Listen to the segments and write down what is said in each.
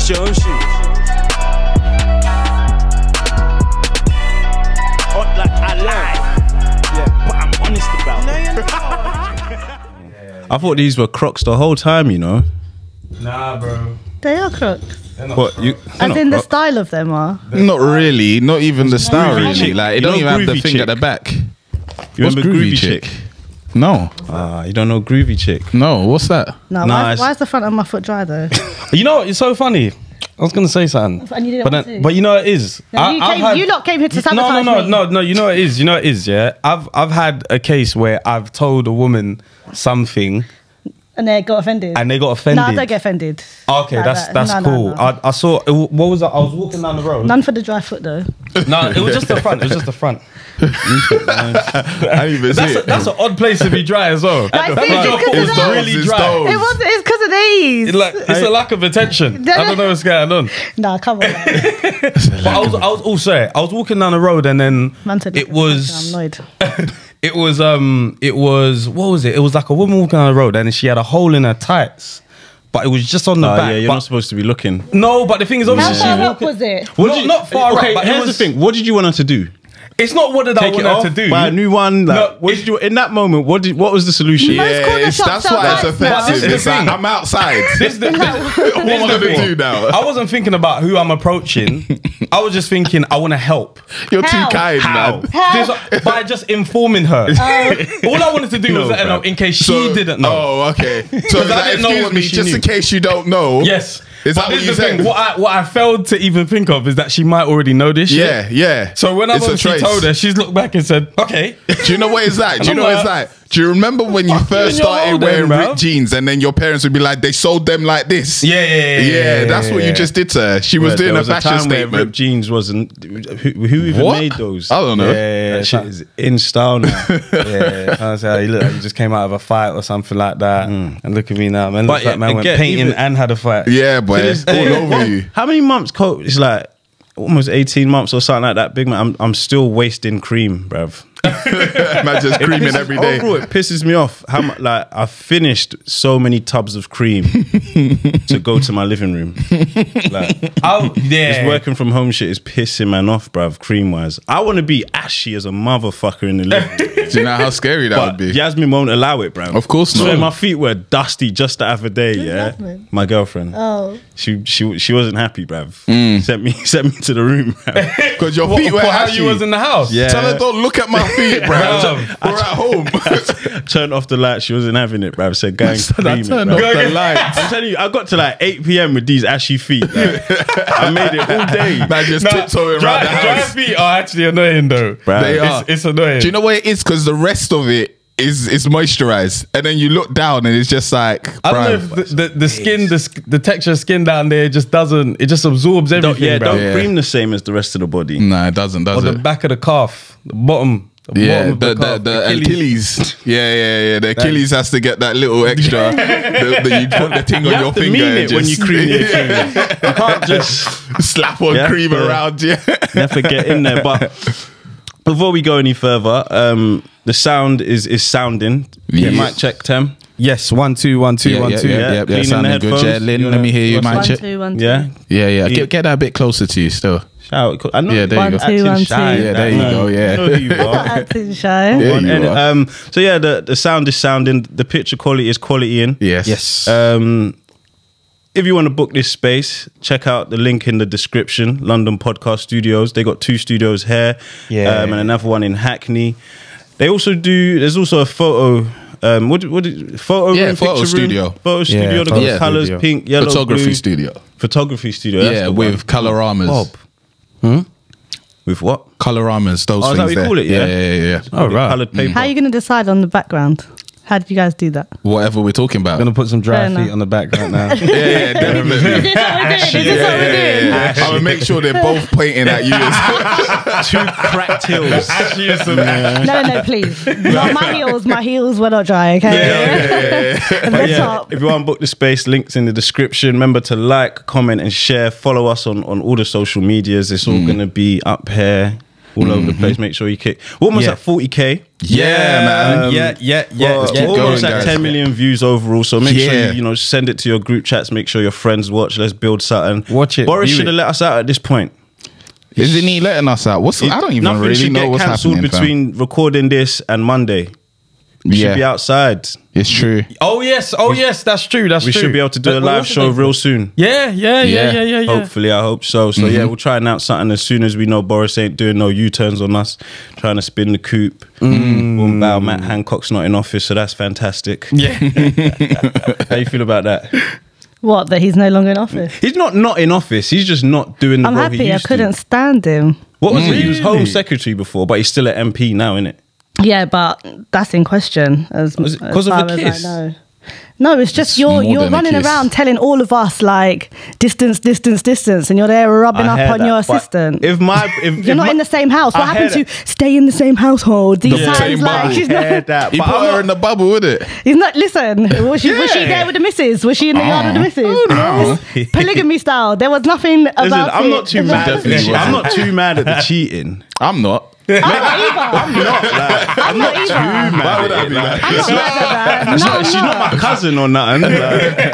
It's your own shit. Like I lie. Yeah, but I'm honest about it. I thought these were Crocs the whole time. You know. Nah, bro. They are crooks. What you? As not in the style of them are. Not really. Not even the style, really. Like, it You don't even have the Groovy thing Chick? at the back. You What's remember Groovy Groovy Chick? Chick? No. Ah, you don't know Groovy Chick. No. What's that? No, Nah, why, it's- why is the front of my foot dry though? You know, it's so funny. I was gonna say something, And you didn't but want to. but you know it is. No, I- you, I've came, had- you lot came here to no, sabotage no, no, me. no, no. You know it is. You know it is. Yeah, I've I've had a case where I've told a woman something And they got offended. and they got offended. No, I don't get offended. Okay, Like that's that. that's No, no, cool. no. I, I saw. it- What was that? I was walking down the road. None for the dry foot though. No, it was just the front. It was just the front. I didn't even That's see a, it. that's an odd place to be dry as well. Like, That it's means your because foot of was really It's dry. those. It was. It's because of these. It's like it's a lack of attention. I don't know what's going on. Nah, come on. But I was, I was also, I was walking down the road and then Man said it I'm was, annoyed. It was, um, it was, what was it? It was like a woman walking down the road and she had a hole in her tights, but it was just on the Ah, back. yeah, you're but- not supposed to be looking. no, but the thing is, How obviously, she's far up walking. was it? What Not- did you, not far okay, up, but here's was, the thing. What did you want her to do? It's not what did I Take want it her off, to do. buy a new one. Like, No, what did you in that moment? What did what was the solution? Most Yeah, corner it's, shops that's sell why it's lights now. offensive. This is It's the like, thing. I'm outside. This the, what am I the gonna thing. do now? I wasn't thinking about who I'm approaching. I was just thinking I want to help. You're How? too kind, How? man. How? This- by just informing her. Oh. All I wanted to do was No, let her know in case So- she didn't know. Oh, okay. So I like, didn't know excuse what me, she just knew. in case you don't know. Yes. Is But that what you the thing, said? What I, what I failed to even think of is that she might already know this shit. Yeah, yeah. So when I've It's a obviously told her, she's looked back and said, okay. Do you know what it's like? Do you know what it's like, like? Do you remember when you fuck you first started old wearing then, ripped jeans and then your parents would be like, they sold them like this? Yeah, yeah, yeah. Yeah, that's what you just did to her. She was Where doing there a was fashion time where ripped jeans wasn't. Who, who even What? made those? I don't know. Yeah, That shit is in style now. yeah. I was like, you look like you just came out of a fight or something like that. Hmm. And look at me now, man. Looks But like man went painting even- and had a fight. Yeah, boy. To this All over you. How many months? Co- it's like almost eighteen months or something like that. Big man, I'm I'm still wasting cream, bruv. Man just creaming every day. Overall, it pisses me off how much like I finished so many tubs of cream to go to my living room. Like, Oh, yeah. this working from home shit is pissing man off, bruv. Cream wise, I want to be ashy as a motherfucker in the living room. Do you know how scary that But would be? Jasmine won't allow it, bruv. Of course So not. my feet were dusty just the other day. yeah, Jasmine? my girlfriend. Oh. She she she wasn't happy, bruv. Mm. Sent me sent me to the room. Because your What, feet were for how ashy. you was in the house? Yeah. Tell her don't look at my feet, bro. Bruv. We're at home. Turned off the light. She wasn't having it, bruv. Said, "Go and Said I cream it, turned bruv." off the lights. I'm telling you, I got to like 8 p.m. with these ashy feet. like, I made it all day. Man just Nah, tiptoeing dry, around the dry house. feet are actually annoying though. Bruv. They It's, are. it's annoying. Do you know what it is? Because the rest of it is is moisturized, and then you look down and it's just like, I don't know if the, the, the skin, the, the texture of skin down there just doesn't, it just absorbs Don't, everything. yeah, bro. don't Yeah. cream the same as the rest of the body. Nah, it doesn't, Does or does the back of the calf, the bottom. The Yeah, the, the, the, calf, the Achilles. Yeah, yeah, yeah. The Achilles has to get that little extra. the, the, you put the thing You on have your to finger. mean and it when you cream the Achilles. You can't just slap on Yeah, cream yeah. around. Yeah. never get in there. But before we go any further, um, the sound is is sounding. Yeah, Yes. mic check, Tem. Yes, one, two, one, two, Yeah, one, yeah, two. yeah, yeah. yeah, yeah, Cleaning sounding good. headphones. Yeah, Lin, You let me hear you, what's mic check. two, one, two. Yeah, Yeah, yeah. Yeah. Get, get that a bit closer to you still. Shout. I know Yeah, there you go. two, acting one, shy. two. Yeah, there you go, yeah. I know who you are. Acting shy. Yeah, you and, are. um, so yeah, the the sound is sounding. The picture quality is quality in. Yes. Yes. Um, if you want to book this space, check out the link in the description. London Podcast Studios. They got two studios here, Yeah. um, and another one in Hackney. They also do. There's also a photo. Um, what what did, photo Yeah, room, photo picture studio. room, photo studio. They got photo colors, studio. pink, yellow, Photography blue. studio. photography studio. yeah, with one. coloramas. Bob. Hmm? With what? Coloramas, those Oh, is that things what you there. call it, yeah? yeah, yeah, yeah. Oh, right. Colored paper. How are you going to decide on the background? How did you guys do that? Whatever we're talking about. I'm going to put some dry Fair feet enough. on the back right now. yeah, yeah, definitely. Is this what we're doing? Is Yeah, what we're yeah, doing? yeah, yeah. I would make sure they're both pointing at you. Two cracked heels. Actually, it's some- No, no, please. Not my heels. My heels were not dry, okay? And But the yeah, top. if you want to book the space, links in the description. Remember to like, comment, and share. Follow us on, on all the social medias. It's all Mm. going to be up here. All over the place. Make sure you kick. We're almost Yeah. at 40k. Yeah, man. Um, yeah, yeah, yeah. Well, yeah. we're almost going, at guys. 10 million views overall. So make sure you, you know send it to your group chats. Make sure your friends watch. Let's build something. Watch it, Boris should have let us out at this point. Isn't he letting us out? What's I don't even Nothing really should know get what's cancelled happening. fam. between recording this and Monday. We Yeah. should be outside. It's true. Oh yes, oh yes, that's true. That's true. We true. should be able to do a live show name? real soon. Yeah, yeah, yeah, Yeah. yeah, yeah, yeah. Hopefully, I hope so. So yeah, mm-hmm. we'll try and announce something as soon as we know Boris ain't doing no U turns on us, trying to spin the coupe. Mm. Boom, bow. Matt Hancock's not in office, so that's fantastic. Yeah. How you feel about that? What? That he's no longer in office. He's not not in office. He's just not doing the I'm role he happy. I couldn't To. stand him. What was it? He was Home Secretary before, but he's still at MP now, isn't it? Yeah, but that's in question. As, Was it as 'cause of far the as kiss? I know. No, it's just you're you're running around telling all of us like distance, distance, distance, and you're there rubbing I up on that, your but assistant. If my if you're if not my- in the same house. What I happened hear to stay in the same household? These The same times, like bubble. she's not. that, He put her in the bubble with it. He's not. Listen, was she was she there with the missus? Was she in the yard with the oh, missus? no. Polygamy style. There was nothing about I'm it. not too mad. At the. I'm not too mad at the cheating. I'm not. I'm not either. I'm not either. Why would I be like? I'm not mad at that. It's No, not- she's no. not my cousin or nothing. Like,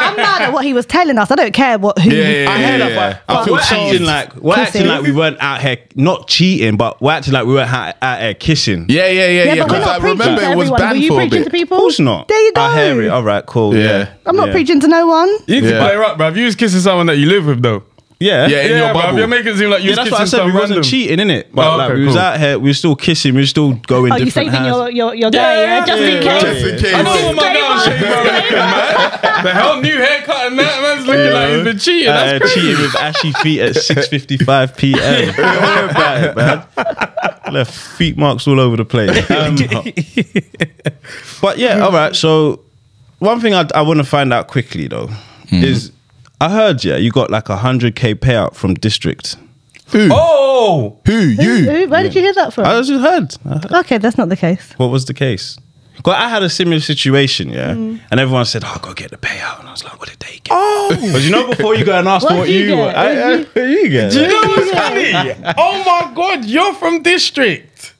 I'm mad at what he was telling us. I don't care what who. Yeah, yeah, yeah, I heard yeah, that, I but feel we're acting like we're Kissing. acting like we weren't out here not cheating, but we're acting like we weren't out, out here kissing. Yeah, yeah, yeah, yeah. but we're Because I not preaching remember to it was everyone. Were you for a preaching bit. to people? Of course not. There you go. I hear it. All right, cool. Yeah. Yeah, I'm not Yeah. preaching to no one. You can Yeah. play her up, bruv. You was kissing someone that you live with, though. Yeah, Yeah, in your bruv, bubble. You're making it seem like you Yeah, was that's what I said. We some wasn't cheating in it, but Oh, like okay, we was cool. out here. We were still kissing. We were still going Oh, you different saving hands. your your your guy, yeah, just in yeah, case. Just in case. I know what my Disclaimer. girl shit, man. The hell, new haircut and that man's looking like he's been cheating. Uh, That's crazy. cheating with ashy feet at 6:55 p.m. Don't about it, man. Left feet marks all over the place. Um, but yeah, all right. So one thing I, I want to find out quickly though is I heard yeah you got like a hundred k payout from district. Who? Oh, Who? You? Who- Where did you hear that from? I just heard. I heard. Okay, that's not the case. What was the case? Because I had a similar situation, yeah, mm. and everyone said, "Oh, go get the payout," and I was like, "What did they get?" Oh, because you know, before you go and ask What what you you, get? I, I, what you get. do you know what's funny? Oh my god, you're from district.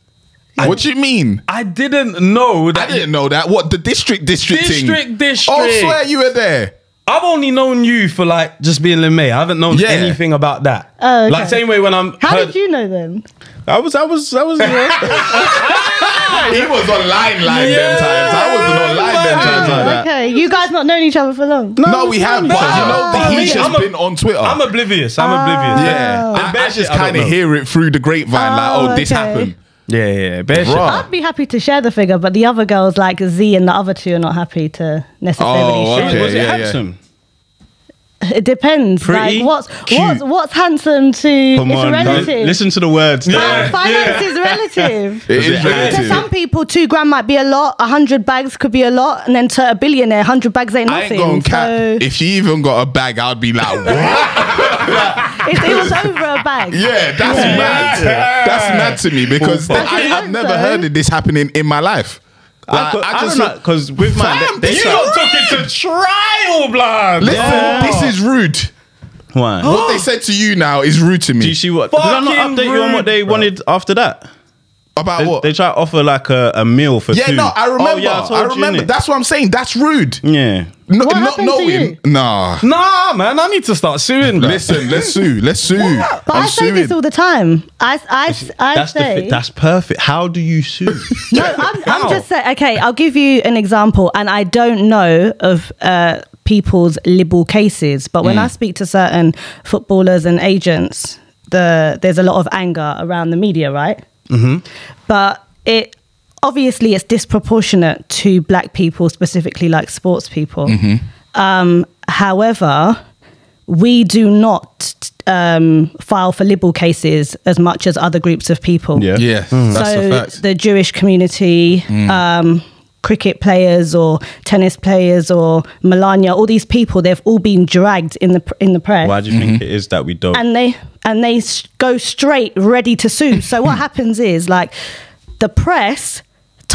What do you mean? I didn't know I didn't know that. What the district district thing? District, district. Oh, swear you were there. I've only known you for like just being Lin Mei. I haven't known Yeah. anything about that. Oh, okay. Like same way when I'm. How heard- did you know then? I was, I was, I was. He was online line them times. I wasn't online them times like that. Okay, you guys not known each other for long. No, no we have, but you know, the I mean, he's just I'm a- been on Twitter. I'm oblivious. I'm oblivious. yeah, I, bare I just kind of hear it through the grapevine, like, Oh, oh, this okay. happened. Yeah, yeah, yeah. Bare I'd be happy to share the figure, but the other girls like Z and the other two are not happy to necessarily Oh, share. okay. was it yeah, yeah. handsome? It depends. Pretty, like what's cute. what's what's handsome to Come it's on, relative. li- listen to the words. Yeah. there. Finance is relative. It is it To some people, two grand might be a lot. A hundred bags could be a lot, and then to a billionaire, hundred bags ain't I ain't nothing. going cap. If she even got a bag, I'd be like, what? it, it was over a bag. yeah, that's mad. That's mad to me because I I, should I've never so. heard of this happening in my life. I, Like, could, I I, just don't know because with mine, Fam, they, they You try- lot took it to trial, blood. listen. This is rude. Why? What they said to you now is rude to me. Do you see what? Did I not Fucking update you on what they bro. wanted after that? About They, what? they try to offer like a, a meal for yeah, two. no, I remember. Oh, yeah, I, I, told you, remember. innit? That's what I'm saying. That's rude. yeah. No, What not happened to knowing. you? Nah. Nah, man, I need to start suing. Bro. Listen, let's sue. Let's sue. But I'm I say this suing. all the time. I I I That's say fi- that's perfect. How do you sue? no. I'm, I'm just saying. Okay, I'll give you an example, and I don't know of uh, people's libel cases, but Mm. when I speak to certain footballers and agents, the there's a lot of anger around the media, right? Mm-hmm. But it obviously it's disproportionate to black people, specifically like sports people. Mm-hmm. Um, however, we do not um, file for libel cases as much as other groups of people. Yeah. Yeah, that's so a fact. the Jewish community, um, cricket players or tennis players or Melania, all these people, they've all been dragged in the in the press, Why do you think mm-hmm. it is that we don't? and they and they s- go straight ready to sue. So what happens is like the press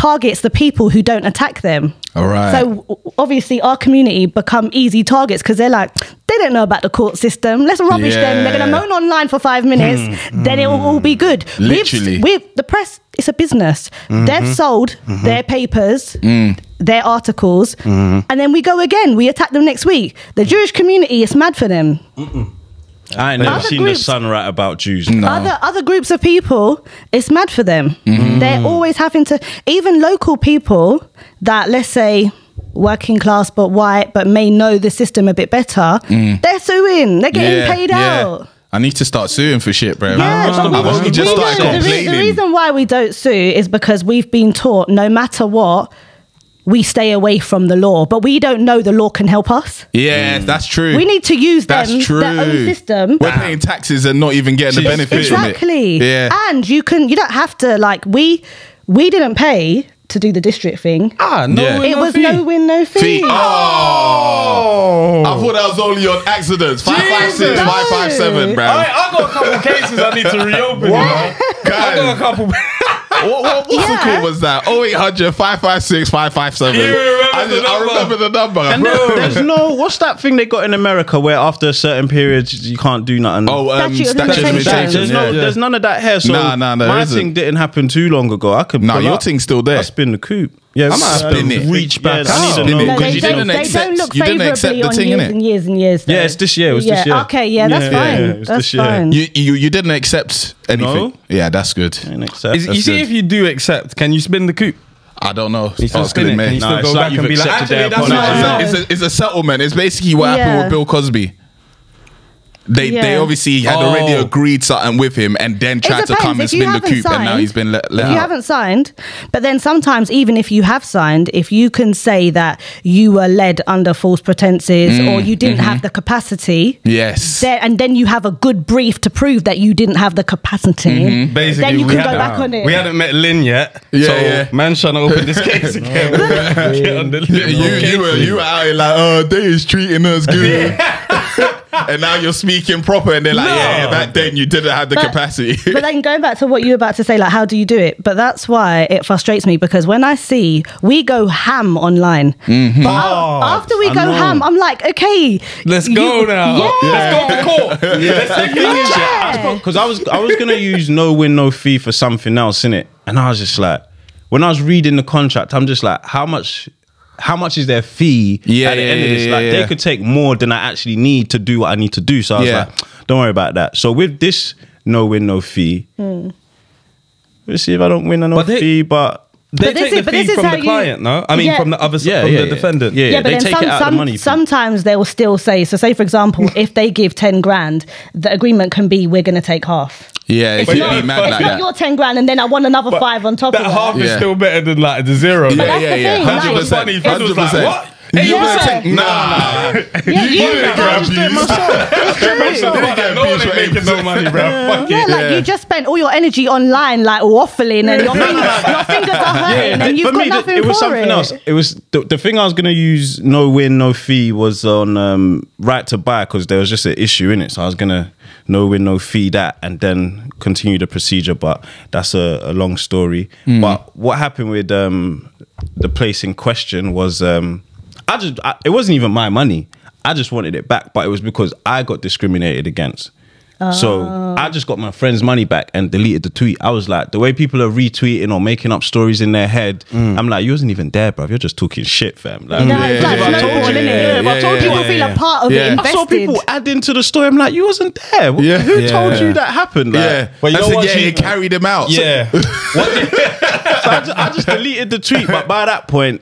targets the people who don't attack them. All right. So obviously, our community become easy targets because they're like, they don't know about the court system. Let's rubbish them. They're going to moan online for five minutes. Hmm. then it will all be good. Literally. We've, we've, the press, it's a business. Mm-hmm. They've sold mm-hmm. their papers, mm. their articles, mm-hmm. and then we go again. We attack them next week. The Jewish community, is mad for them. I ain't never Other seen groups- the sun write about Jews. Other other groups of people, it's mad for them. Mm-hmm. They're always having to even local people that let's say working class but white but may know the system a bit better, mm. they're suing. They're getting paid out. I need to start suing for shit, bro. Yeah, but we I've don't- just we started don't- the, re- complaining. the reason why we don't sue is because we've been taught no matter what, we stay away from the law, but we don't know the law can help us. yeah, that's true. We need to use That's them, true. their own system. We're paying taxes and not even getting the benefits exactly from it. Yeah. and you can you don't have to like we we didn't pay to do the district thing Ah, no, Yeah. win, it no was fee. no win no fee, Fee. Oh. I thought that was only on accidents. 556, Jesus. 557, bro. I, I got a couple cases I need to reopen. you know. I got a couple. what, what, what's the Yeah. call was that? 0800 556 557. You remember I, just- I remember the number. And there- there's no what's that thing they got in America where after a certain period you can't do nothing. Oh, um, Statute of statute of limitations. limitations. there's no, yeah. there's none of that here. So Nah, nah, there my isn't. thing didn't happen too long ago. I could. Nah, your up. thing's still there. I spin the coupe. Yeah, I might um, spin it. Reach back Yeah, I need to out. know Spin it, they, you don't, didn't they accept- don't look you didn't accept the on thing, years innit? and years and years though. Yeah, it's this year. It was yeah, this year. okay yeah that's Yeah, fine yeah, it that's this year. fine You, you you didn't accept anything. No. Yeah, that's good. Ain't accept. Is, you see, good. if you do accept, can you spin the coupe? I don't know. You still Ask spin it? Lin Can you still it's go back and be like, actually, that's not It's, a, it's, a, it's a settlement. It's basically what happened with Bill Cosby. They they obviously had Oh. already agreed something with him and then tried to come and spin the haven't coupe and now he's been let, let if you out. haven't signed, but then sometimes even if you have signed, if you can say that you were led under false pretenses Mm, or you didn't mm-hmm. have the capacity, Yes. then, and then you have a good brief to prove that you didn't have the capacity, Mm-hmm. Basically, then you we can go hadn't- back on it. We hadn't met Lin yet. Yeah, so yeah. man's trying to open this case again. Get you, you, you, were, you were out here like, oh, they is treating us good. and now you're speaking proper and they're like, yeah, yeah, back then you didn't have the But- capacity. but then going back to what you were about to say, like how do you do it? But that's why it frustrates me because when I see we go ham online, Mm-hmm. but a- after we I go know. ham, I'm like, okay, Let's you- go now. Yeah. Let's go to court. Let's take thing is, it. yeah, because I was I was gonna use no win no fee for something else in it, and I was just like, when I was reading the contract, I'm just like, how much. How much is their fee Yeah, at the yeah, end of this? yeah, like yeah. they could take more than I actually need to do what I need to do. So I was Yeah. like, don't worry about that. So with this no win, no fee, hmm. we'll see if I don't win a no But they- fee. But They But take is- the but fee from how the you- client, no? I mean, Yeah. from the other Yeah, from yeah, the yeah. defendant. Yeah. Yeah, but they then take some, it out of the money sometimes they will still say, so say for example, if they give 10 grand, the agreement can be we're going to take half. Yeah, it It's could not, be mad it's like not that. your 10 grand and then I want another five on top That of that. half is Yeah. still better than like the zero. Yeah, that's yeah, the yeah. thing, like- Hundred percent. Funny, Fizz was Hundred like, percent. what? You Hey, would yeah. take nah. Yeah, you- didn't grab Just views. do it. get No one views ain't making no money, bro. Fuck Yeah, it. like you just spent all your energy online, like waffling, and your, fingers, your fingers are hurting, and you've for got me, th- nothing it was for something it. else. It was the, the thing I was gonna use. No win, no fee was on um, right to buy because there was just an issue in it. So I was gonna no win, no fee that, and then continue the procedure. But that's a, a long story. But what happened with um, the place in question was um, I just I, it wasn't even my money. I just wanted it back, but it was because I got discriminated against. So I just got my friend's money back and deleted the tweet. I was like, the way people are retweeting or making up stories in their head, mm. I'm like, you wasn't even there, bruv. You're just talking shit, fam. Like, No, it's like yeah, yeah, snowball, yeah, yeah, if I told people yeah, feel a part of Yeah. it, I invested. saw people add into the story. I'm like, you wasn't there. Yeah. Who Yeah. told you that happened? Like, Yeah, But you I know said, yeah, she- it carried him out. Yeah. So I just, I just deleted the tweet, but by that point,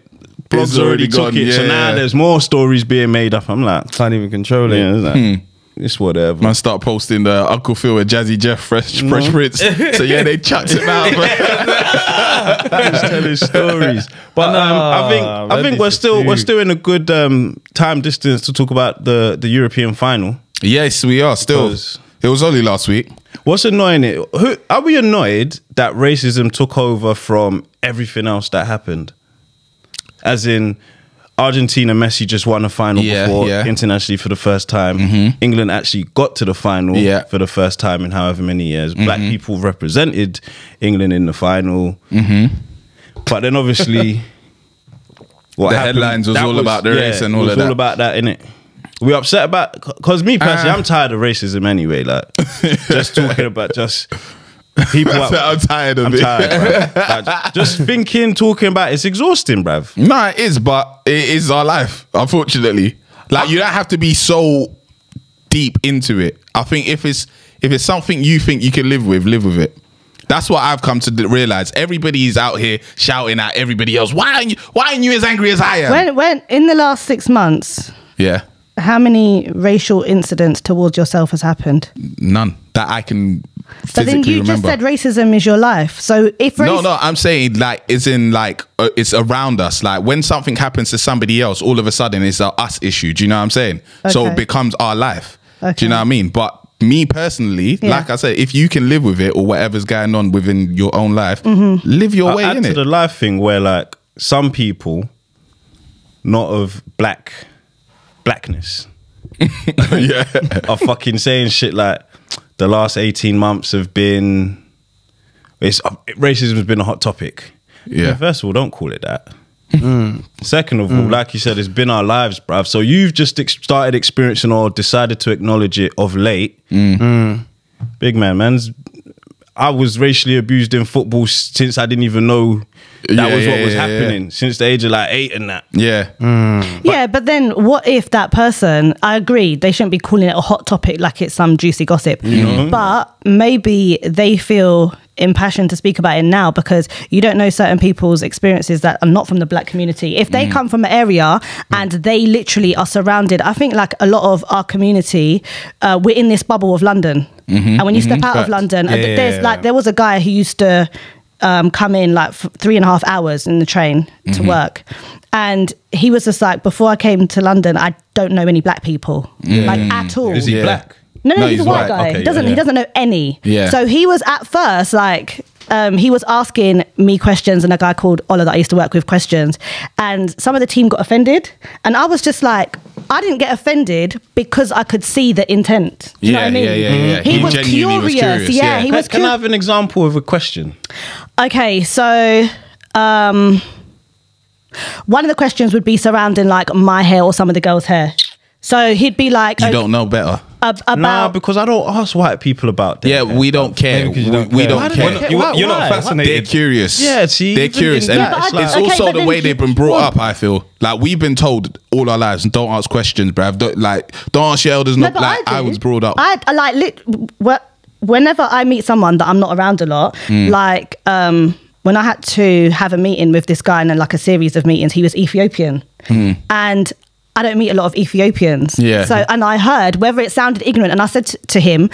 blogs It's already, already took gone, it. So yeah. now there's more stories being made up. I'm like, Can't even control it. yeah, it's, like, it's whatever. Man, start posting the Uncle Phil with Jazzy Jeff Fresh Fresh Prince. So yeah, they chucked him out. bro. just telling stories. But um, I think Ah, I think we're for still we're still in a good um, time distance to talk about the the European final. yes, we are still. Because- It was only last week. What's annoying it? Who, are we annoyed that racism took over from everything else that happened? As in, Argentina, Messi just won a final Yeah, before yeah. internationally for the first time. Mm-hmm. England actually got to the final Yeah. for the first time in however many years. Black mm-hmm. people represented England in the final. Mm-hmm. But then obviously, what The happened- headlines was all about the race and it all was of all that. about that, innit? We upset about because me personally, Ah. I'm tired of racism anyway. Like just talking about just people. That's out- I'm tired of I'm it. tired. Like, just thinking, talking about it's exhausting, bruv. No, it is, but it is our life, unfortunately. Like you don't have to be so deep into it. I think if it's if it's something you think you can live with, live with it. That's what I've come to d- realize. Everybody's out here shouting at everybody else. Why aren't you? Why aren't you as angry as I am? When when in the last six months, yeah, how many racial incidents towards yourself has happened? none that I can But then you remember. just said racism is your life. So if race, no, no, I'm saying like it's in like uh, it's around us. Like when something happens to somebody else, all of a sudden it's a us issue. Do you know what I'm saying? So it becomes our life. Do you know what I mean? But me personally, Yeah. like I said, if you can live with it or whatever's going on within your own life, Mm-hmm. live your way Add in to it. the life thing where like some people, not of black blackness, yeah, are fucking saying shit like the last 18 months have been it's uh, racism has been a hot topic. Yeah. First of all, don't call it that. Second of all, like you said, it's been our lives, bruv. So you've just ex- started experiencing or decided to acknowledge it of late. Big man, man's. I was racially abused in football since I didn't even know that Yeah, was what was yeah, yeah. happening. Since the age of like eight and that. yeah. Mm. yeah, but then what if that person? I agree, they shouldn't be calling it a hot topic like it's some juicy gossip. But maybe they feel impassioned to speak about it now because you don't know certain people's experiences that are not from the black community. If they come from an area and they literally are surrounded, I think like a lot of our community, uh, we're in this bubble of London, and when you step out of. London, uh, Yeah, there's yeah, like yeah. there was a guy who used to um, come in like f- three and a half hours in the train Mm-hmm. to work. And he was just like, before I came to London, I don't know any black people, like at all. Is he Yeah. black? No, no, No, he's, he's a white white. guy. Okay, he doesn't yeah, he doesn't know any. Yeah. So he was at first like um, he was asking me questions and a guy called Ola that I used to work with questions. And some of the team got offended. And I was just like, I didn't get offended because I could see the intent. Do you know Yeah, what I mean? yeah, yeah, yeah. He, He was genuinely was curious. curious, Yeah, yeah. he Can, was can I curious. have an example of a question? Okay, so um, one of the questions would be surrounding like my hair or some of the girls' hair. So he'd be like, You uh, don't know better. Ab- Nah, because I don't ask white people about that. Yeah, we don't care. We, don't we care. don't care. Why, you, why? You're not fascinated. They're curious. Yeah, see, they're curious, and that, it's it's, Okay, also the way you- they've been brought up. I feel like we've been told all our lives, don't ask questions, bruv. Don't, like, don't ask your elders. No, Not like I, do. was brought up. I, I like lit, wh- whenever I meet someone that I'm not around a lot, Hmm. like um, when I had to have a meeting with this guy and then like a series of meetings, he was Ethiopian, and I don't meet a lot of Ethiopians. Yeah. So and I heard whether it sounded ignorant, and I said to him.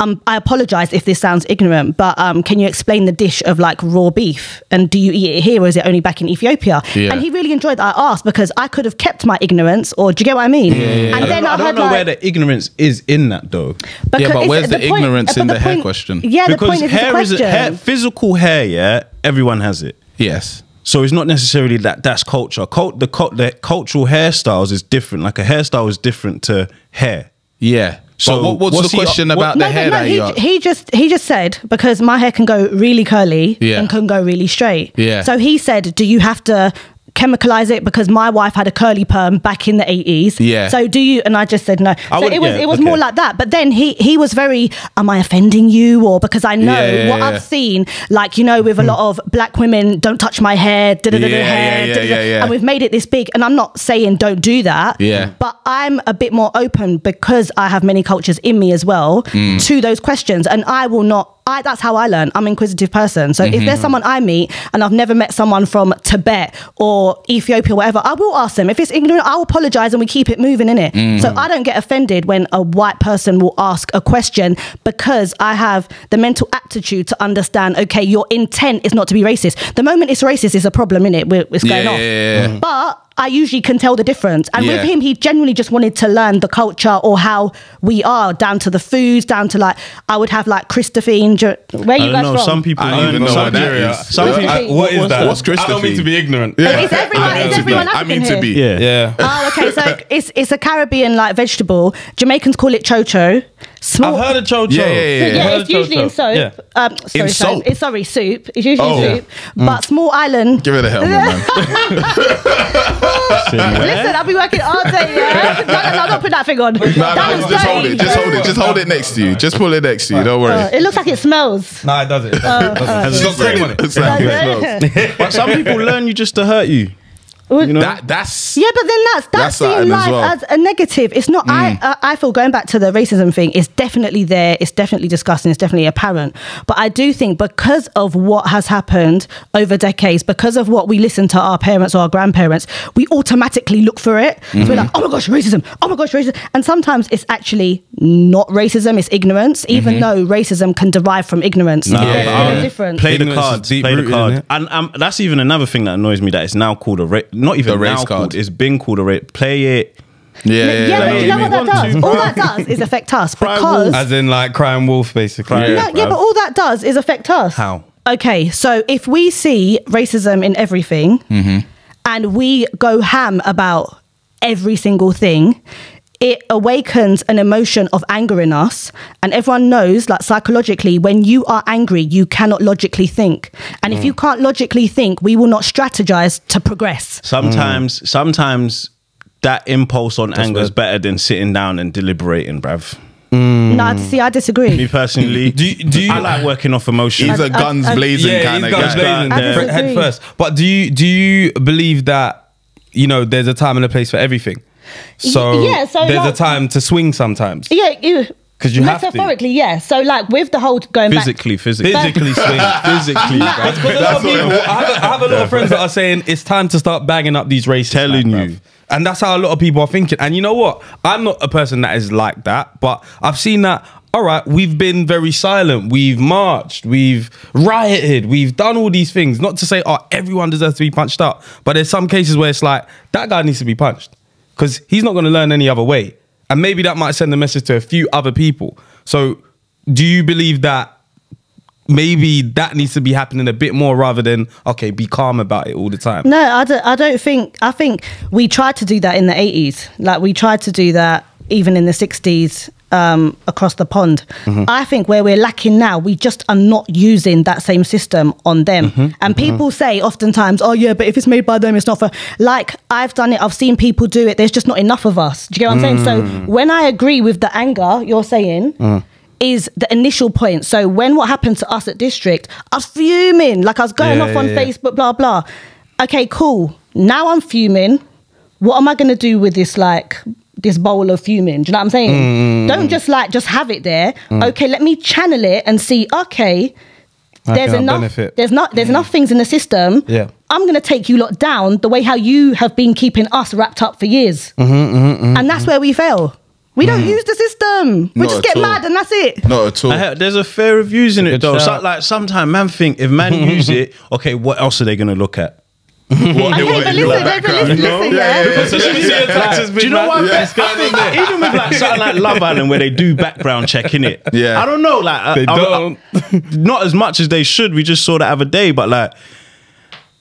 Um, I apologize if this sounds ignorant, but um, can you explain the dish of like raw beef? And do you eat it here or is it only back in Ethiopia? Yeah. And he really enjoyed that I asked because I could have kept my ignorance, or do you get what I mean? And I don't, then know, I, I don't know like, where the ignorance is in that though. Yeah, but where's the point- ignorance in the hair point- question? Yeah, the because point is hair the is a, hair, physical hair. Yeah, everyone has it. yes. So it's not necessarily that that's culture. Cult, the, cult, the cultural hairstyles is different. Like a hairstyle is different to hair. Yeah. So So what, what's, what's the he- question what- about no, the hair but no, that he, you he just he just said because my hair can go really curly Yeah. and can go really straight. Yeah. So he said, "Do you have to chemicalize it because my wife had a curly perm back in the 80s Yeah. so do you? And i just said no. I so it was yeah, it. was okay. more like that. But then he he was very am i offending you? Or because i know Yeah, yeah, what i've seen like you know with a lot of black women don't touch my hair da da da da-da-da, and we've made it this big. And i'm not saying don't do that. Yeah. but I'm a bit more open because I have many cultures in me as well Mm. to those questions, and I will not. I, that's how I learn. I'm an inquisitive person. So if Mm-hmm. there's someone I meet and I've never met someone from Tibet or Ethiopia, or whatever, I will ask them. If it's ignorant, I'll apologize and we keep it moving in it. Mm. So I don't get offended when a white person will ask a question because I have the mental aptitude to understand. Okay, your intent is not to be racist. The moment it's racist, is a problem in it. It's going Yeah, off. yeah, yeah, yeah. But I usually can tell the difference. And with him, he genuinely just wanted to learn the culture or how we are, down to the foods, down to like I would have like Christophine. Ju- Where I you don't guys know. from? Some people I don't learn. even know some what that people- Some people. I- what is what's that? What's Christophine? I don't mean to be ignorant. Is everyone, I is mean to everyone be- I mean to here? be. Yeah. Yeah. Oh, okay. So it's it's a Caribbean like vegetable. Jamaicans call it chocho. Small. I've heard of chocho. Yeah, yeah, yeah, Yeah, yeah. It's usually in chocho. soap. Yeah. Um, sorry, In sorry, soap? It's sorry, soup. It's usually Oh. soup. But small island. Give it a helmet, man. Listen, I'll be working all day. Yeah? no, no, no, don't put that thing on. No, That no, was just hold it. Just hold it. Just hold it next to you. Just pull it next to you. Don't Uh, worry. it looks like it smells. Nah, it doesn't. It doesn't. It. It's got cream on it. It's like it smells. But some people learn you just to hurt you. Well, You know. That that's Yeah, but then that's that's, That's seeing something as life well. as a negative. It's not. I uh, I feel going back to the racism thing. It's definitely there. It's definitely disgusting. It's definitely apparent. But I do think because of what has happened over decades, because of what we listen to our parents or our grandparents, we automatically look for it. So we're like, oh my gosh, racism. Oh my gosh, racism. And sometimes it's actually not racism. It's ignorance. Even though racism can derive from ignorance. Nah, There's but, a um. Play the Ignorance is cards. Play the rooted, card. And um, that's even another thing that annoys me that it's now called a ra- not even The race now card. called. It's been called a race. Play it. yeah, yeah, yeah. but yeah, you know what that does? All that does is affect us because. As in like crying wolf, basically. Cry- Yeah, yeah, but all that does is affect us. How? Okay, so if we see racism in everything mm-hmm. and we go ham about every single thing, it awakens an emotion of anger in us. And everyone knows, like psychologically, when you are angry, you cannot logically think. And if mm. you can't logically think, we will not strategize to progress. Sometimes, mm. sometimes that impulse on anger is better than sitting down and deliberating, bruv. Mm. No, see, I disagree. Me personally, Do you- do you- I like working off emotion. He's a I- guns I- blazing yeah, kind he's of guns guy. blazing head first. But do you do you believe that you know there's a time and a place for everything? So, yeah, so there's like- a time to swing sometimes. yeah, you. 'Cause you have to. metaphorically, yeah. So, like with the whole going back, physically, physically, Physically swing. physically, bruv. A lot of people, I have, a, I have a lot of friends that are saying it's time to start bagging up these races. Telling man, you. bruv. And that's how a lot of people are thinking. And you know what? I'm not a person that is like that, but I've seen that. All right, we've been very silent. We've marched. We've rioted. We've done all these things. Not to say, oh, everyone deserves to be punched up, but there's some cases where it's like that guy needs to be punched because he's not going to learn any other way. And maybe that might send a message to a few other people. So, do you believe that maybe that needs to be happening a bit more rather than okay be calm about it all the time No, I don't, I don't think. I think we tried to do that in the 80s. Like, we tried to do that even in the 60s um, across the pond. Mm-hmm. I think where we're lacking now, we just are not using that same system on them. Mm-hmm. And mm-hmm. people say oftentimes, oh, yeah, but if it's made by them, it's not for. Like, I've done it, I've seen people do it. There's just not enough of us. Do you get what I'm saying? So, mm. when I agree with the anger you're saying, mm. is the initial point. So when what happened to us at district, I was fuming. Like I was going Yeah, off on yeah, yeah. Facebook, blah blah. Okay, cool. Now I'm fuming. What am I gonna do with this like this bowl of fuming? Do you know what I'm saying? Mm. Don't just like just have it there. Okay, let me channel it and see, okay. How There's enough. benefit? There's not. There's enough things in the system. Yeah. I'm gonna take you lot down the way how you have been keeping us wrapped up for years, Mm-hmm, and that's where we fail. We Mm. don't use the system. We Not just get all. mad and that's it. Not at all. I heard there's a fair of using it though. So, like sometimes man think if man use it, okay, what else are they gonna look at? What- Okay, what but in your listen, no, listen, you know? listen, yeah. So should you see a Texas Do you know what? Yeah. I think even with like something like Love Island where they do background checking it. Yeah. I don't know. Like They I- don't. I- not as much as they should. We just saw that other day, but like,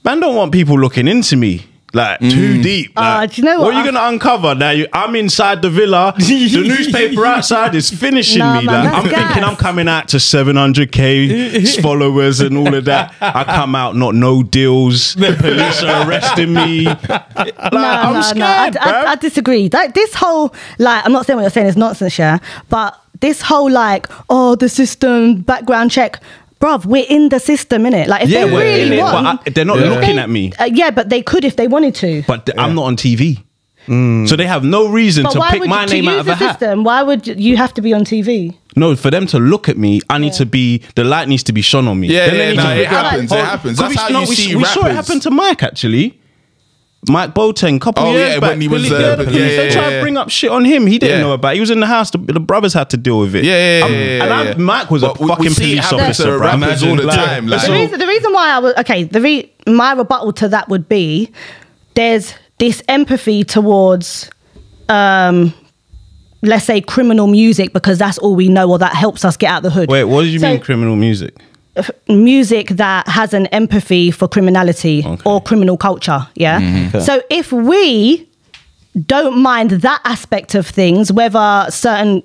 man, don't want people looking into me. Like too deep. Ah, Like, do you know what? are you I- gonna uncover now? You, I'm inside the villa. the newspaper outside is finishing Nah, me. man, like, I'm thinking. I'm coming out to 700k followers and all of that. I come out not no deals. The police are arresting me. Like, no, I'm no, scared, no. I, I. I disagree. Like this whole like, I'm not saying what you're saying is nonsense, yeah. But this whole like, oh, the system background check, bruv, we're in the system, innit? Like if Yeah, they we're really in it, but want, I- they're not if looking they- at me. Uh, yeah, but they could if they wanted to. But th- I'm not on TV. So they have no reason But to why pick would my you, to name out of the a hat. system? Why would you have to be on TV? No, for them to look at me, I need to be the light needs to be shone on me. Yeah, Then they yeah, need no, it figure out- happens, it happens. happens. 'cause That's we, how no, you we, see we saw it rappers. happen to Mike actually. Mike Boateng, couple Oh, years yeah, back. when he was, Police- uh, yeah, the yeah, yeah, they tried to bring up shit on him. He didn't Yeah. know about. it. He was in the house. The, the brothers had to deal with it. Yeah, yeah, yeah, I'm- yeah, yeah, and I. Mike was But a we- we fucking see it police happen to officer, bro. rappers all the Like, time, like- the, So- reason, the reason why I was okay, the re, my rebuttal to that would be there's this empathy towards um let's say criminal music because that's all we know or that helps us get out the hood Wait, what did you So- mean criminal music? Music that has an empathy for criminality Okay. or criminal culture. Yeah. Mm-hmm. So if we don't mind that aspect of things, whether certain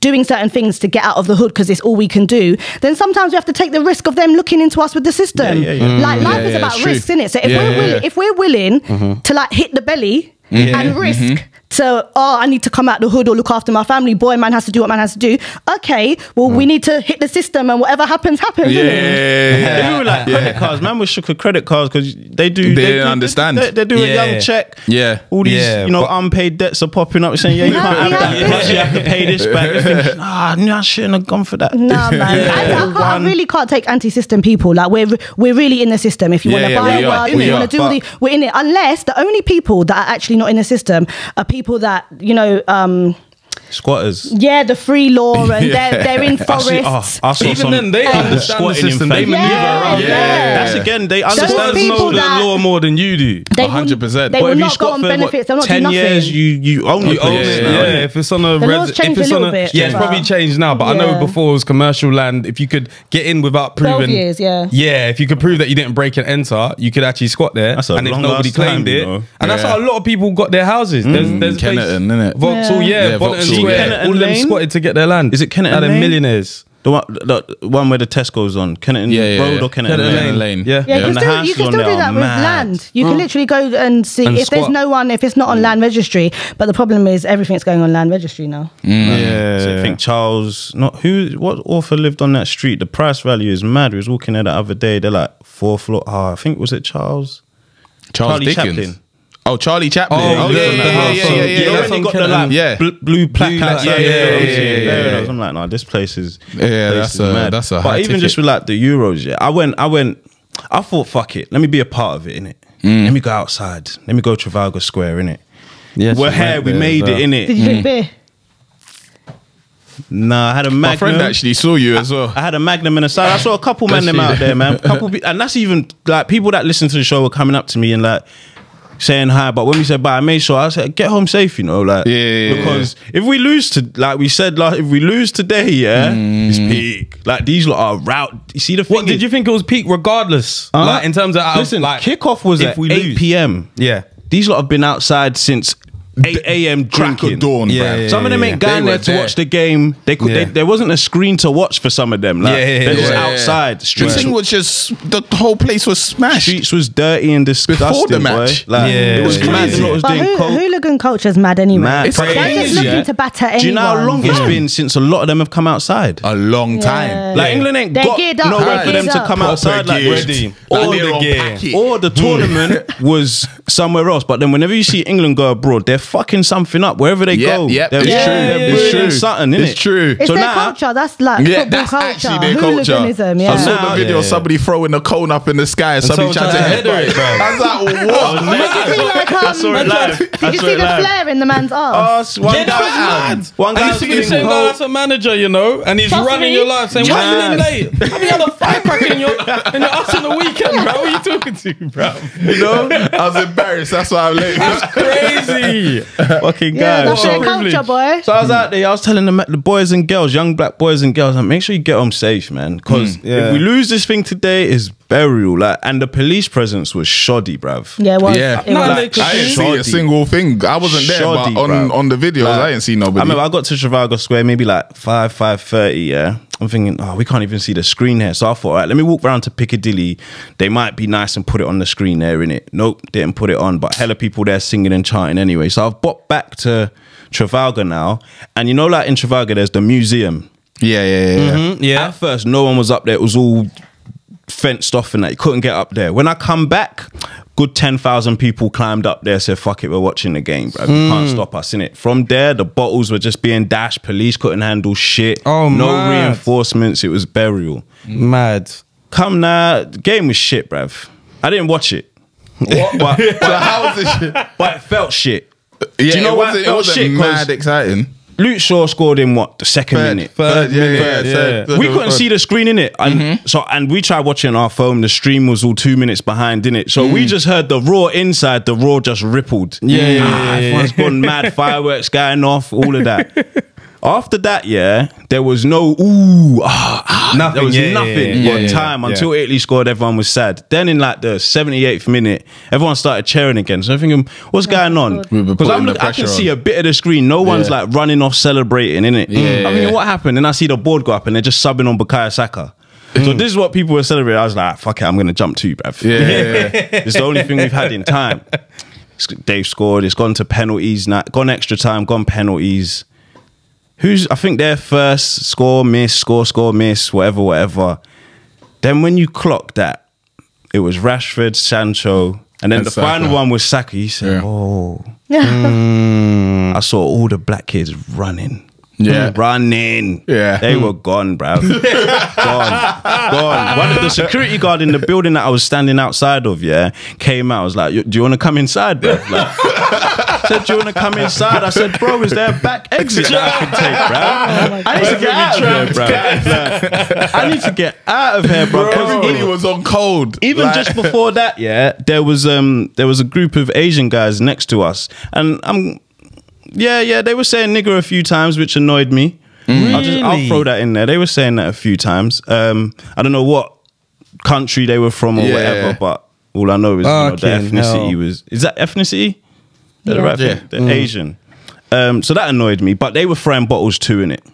doing certain things to get out of the hood because it's all we can do, then sometimes we have to take the risk of them looking into us with the system. Yeah, yeah, yeah. Like life Yeah, is yeah, about risks, isn't it? So if Yeah, we're yeah, willing, yeah. if we're willing mm-hmm. to like hit the belly mm-hmm. and mm-hmm. risk to oh I need to come out the hood or look after my family, boy man has to do what man has to do. Okay, well we need to hit the system and whatever happens happens. Yeah, innit? yeah, yeah, If we were like yeah. credit cards, man was shook with credit cards because they do. They do- understand. They, they do a young check. Yeah. All these, Yeah, you know, but- unpaid debts are popping up saying, yeah, you No, can't have that. yeah. Plus, you have to pay this back. You're thinking, ah, no, I shouldn't have gone for that. Nah, man. I, I, can't, I really can't take anti-system people. Like we're we're really in the system. If you Yeah, want to yeah, buy a are. work, We if you want to do all the, we're in it. Unless the only people that are actually not in the system are people that you know, um, Squatters. yeah, the free law and Yeah. they're they're in I see- forests. oh, I saw Even some then, they people understand the squatting system. They fake- maneuver Yeah, around. yeah. Yeah. That's again, they understand know the law more than you do. They 100%. They But will if you not go on benefits. They'll not do 10 years, you, you own You own place. it, now. yeah. If it's on a, The law's if changed it's a on little bit, yeah, it's probably changed now. But I know before it was commercial land. If you could get in without 12 proving, years, yeah. yeah, if you could prove that you didn't break and enter, you could actually squat there. That's a and if nobody claimed it, and that's how a lot of people got their houses. There's, mm. there's a place- Kennington, innit? Vauxhall, yeah, Yeah, Bonneton Vauxhall, Square. yeah. All of them Lane? squatted to get their land. Is it Kennington Now they're Lane? millionaires. The one, the, the one where the Tesco's on Kennington Yeah, yeah, Road yeah. or Kennington Kennington Lane. Lane. Lane. Yeah. Yeah, And you the can still, houses you can on still do that are with mad. land. You can literally go and see And if there's squat. no one, if it's not on mm. land registry. But the problem is everything's going on land registry now. Mm. Yeah, So I think Charles, not who, what author lived on that street? The price value is mad. We was walking there the other day. They're like four floor. Oh, I think was it Charles? Charles Charlie Dickens. Chaplin. Oh, Charlie Chaplin. Oh, yeah, yeah, yeah, yeah, yeah, you yeah, yeah. when They got the Kennington- like Yeah. bl- blue placards. placards, Yeah, yeah, yeah, yeah. I'm like, no, this place is. Yeah, place that's is a- mad. that's a But high even ticket. just with like the Euros, yeah, I went, I went, I thought, fuck it, let me be a part of it, innit? Mm. Let me go outside. Let me go Trafalgar Square, innit? Yes, We're you here, went we there made as it, well. innit? Did you drink mm. beer? Nah, I had a magnum. My friend actually saw you as well. I had a magnum and a side. I saw a couple men them out there, man. Couple, pe- and that's even like people that listen to the show were coming up to me and like saying hi. But when we said bye, I made sure I said get home safe. You know, like Yeah, yeah, yeah. because if we lose to like we said, like if we lose today, yeah, it's Mm. peak. Like these lot are route. You see the thing? What did you think it was peak regardless? Huh? Like in terms of out of, listen? like kickoff was if at we eight lose. p.m. Yeah. These lot have been outside since eight a.m. Crack drinking. of dawn, Yeah, bruv. yeah, Some of them ain't They going there to there. watch the game. They could. Yeah. They, there wasn't a screen to watch for some of them. Like Yeah, yeah, they're yeah, just yeah, yeah. outside. The Streets, thing was just the whole place was smashed. streets was dirty and disgusting. Before the match. Like, Yeah, it was it's crazy. It was But doing hoo- coke. hooligan culture's mad anyway. Mad. It's They're just looking Yeah. to batter anyone. Do you know how long it's been since a lot of them have come outside? a long Yeah. time. Like England ain't They're got geared up, nowhere for them to come outside like geared. this. Like Or the, on gear. or the tournament mm. was somewhere else. But then whenever you see England go abroad, they're fucking something up wherever they Yep, go. yep, they're, it's they're true. they're It's true. something, innit? It's true. It's So their now- culture. That's like Yeah, football that's culture. actually their culture. Hooliganism, I saw Now, the video yeah. of somebody throwing a cone up in the sky and somebody trying to tried to header header it. it, bro. I was like, what? Did you see like um, I saw it live. Did you saw see the flare in the man's Oh, one Yeah, guy, mad. one And guy you see the getting same guy that's a manager, you know, and he's running your life saying, "Why are you Mad. late? Have you had a firecracker in your in your ass on the weekend, bro? What are you talking to, bro? You know? I was embarrassed. That's why I'm late. That's crazy. fucking guy. Yeah, that's So- their oh, culture, boy. So I was out there. I was telling the, the boys and girls, young black boys and girls, like, make sure you get home safe, man. Because yeah. Hmm. if we lose this thing today, is burial. Like, and the police presence was shoddy, bruv. Yeah, it was. Yeah. It No, was. they could I didn't see a single thing. I wasn't there, Shoddy, but on, bruv. on the videos, Like, I didn't see nobody. I nobody. remember I got to Trafalgar Square maybe like five, five thirty. Yeah, I'm thinking, oh, we can't even see the screen here. So I thought, all right, let me walk around to Piccadilly. They might be nice and put it on the screen there, in it. Nope, didn't put it on. But hella people there singing and chanting anyway. So I've bought back to Trafalgar now, and you know, like in Trafalgar, there's the museum. yeah, yeah, yeah. yeah. Mm, yeah. At first, no one was up there. It was all fenced off and that. You couldn't get up there. When I come back, good 10,000 people climbed up there, said, fuck it, we're watching the game, bro. You can't hmm. stop us, innit? From there, the bottles were just being dashed. Police couldn't handle shit. Oh, No mad. reinforcements. It was burial. Mad. Come now, the game was shit, bruv. I didn't watch it. What? but, So how was it shit? but it felt shit. Yeah, you know it why wasn't, it it felt wasn't shit? 'Cause- mad exciting. Luke Shaw scored in what the second minute. Third yeah, minute, yeah, yeah. third- we couldn't see the screen in it, and so and we tried watching our phone. The stream was all two minutes behind in it, so we just heard the roar inside. The roar just rippled. Yeah, yeah, Ah, yeah, yeah, everyone's gone mad. Fireworks going off. All of that. After that, yeah, there was no ooh, ah, ah, Nothing, There was yeah, yeah, nothing yeah, for yeah, time yeah. until Italy scored. Everyone was sad. Then in like the 78th minute, everyone started cheering again. So I'm thinking, what's going on? good. We've been Because I'm putting look- I can pressure see a bit of the screen. No one's Yeah. like running off celebrating in it. Yeah, I'm thinking, yeah. what happened? And I see the board go up and they're just subbing on Bukayo Saka. So this is what people were celebrating. I was like, fuck it, I'm gonna jump too, bruv. Yeah, yeah, yeah. it's the only thing we've had in time. It's- They've scored. It's gone to penalties. Now, gone extra time. Gone penalties. Who's? I think their first score, miss, score, score, miss, whatever, whatever. Then when you clock that, it was Rashford, Sancho, and then And the Saka. final one was Saka. You said, Yeah. "Oh." I saw all the black kids running. Yeah. Running. Yeah. They were hmm. gone, bruv. gone. Gone. One of the security guard in the building that I was standing outside of, yeah, came out. I was like, "Yo, do you want to come inside, bruv? Like, said, do you want to come inside? I said, bro, is there a back exit that I can take, bruv? I need to get out of here, bruv. I need to get out of here, bro. 'Cause Everybody even- was on cold. even Like- just before that, yeah, there was um there was a group of Asian guys next to us, and I'm yeah yeah they were saying nigger a few times, which annoyed me. I'll just I'll throw that in there. They were saying that a few times. Um, I don't know what country they were from or Yeah. whatever, but all I know is you know, the ethnicity hell. was is that ethnicity? Is that the Yeah. right thing? Yeah. The mm. Asian. Um, so that annoyed me, but they were throwing bottles too in it.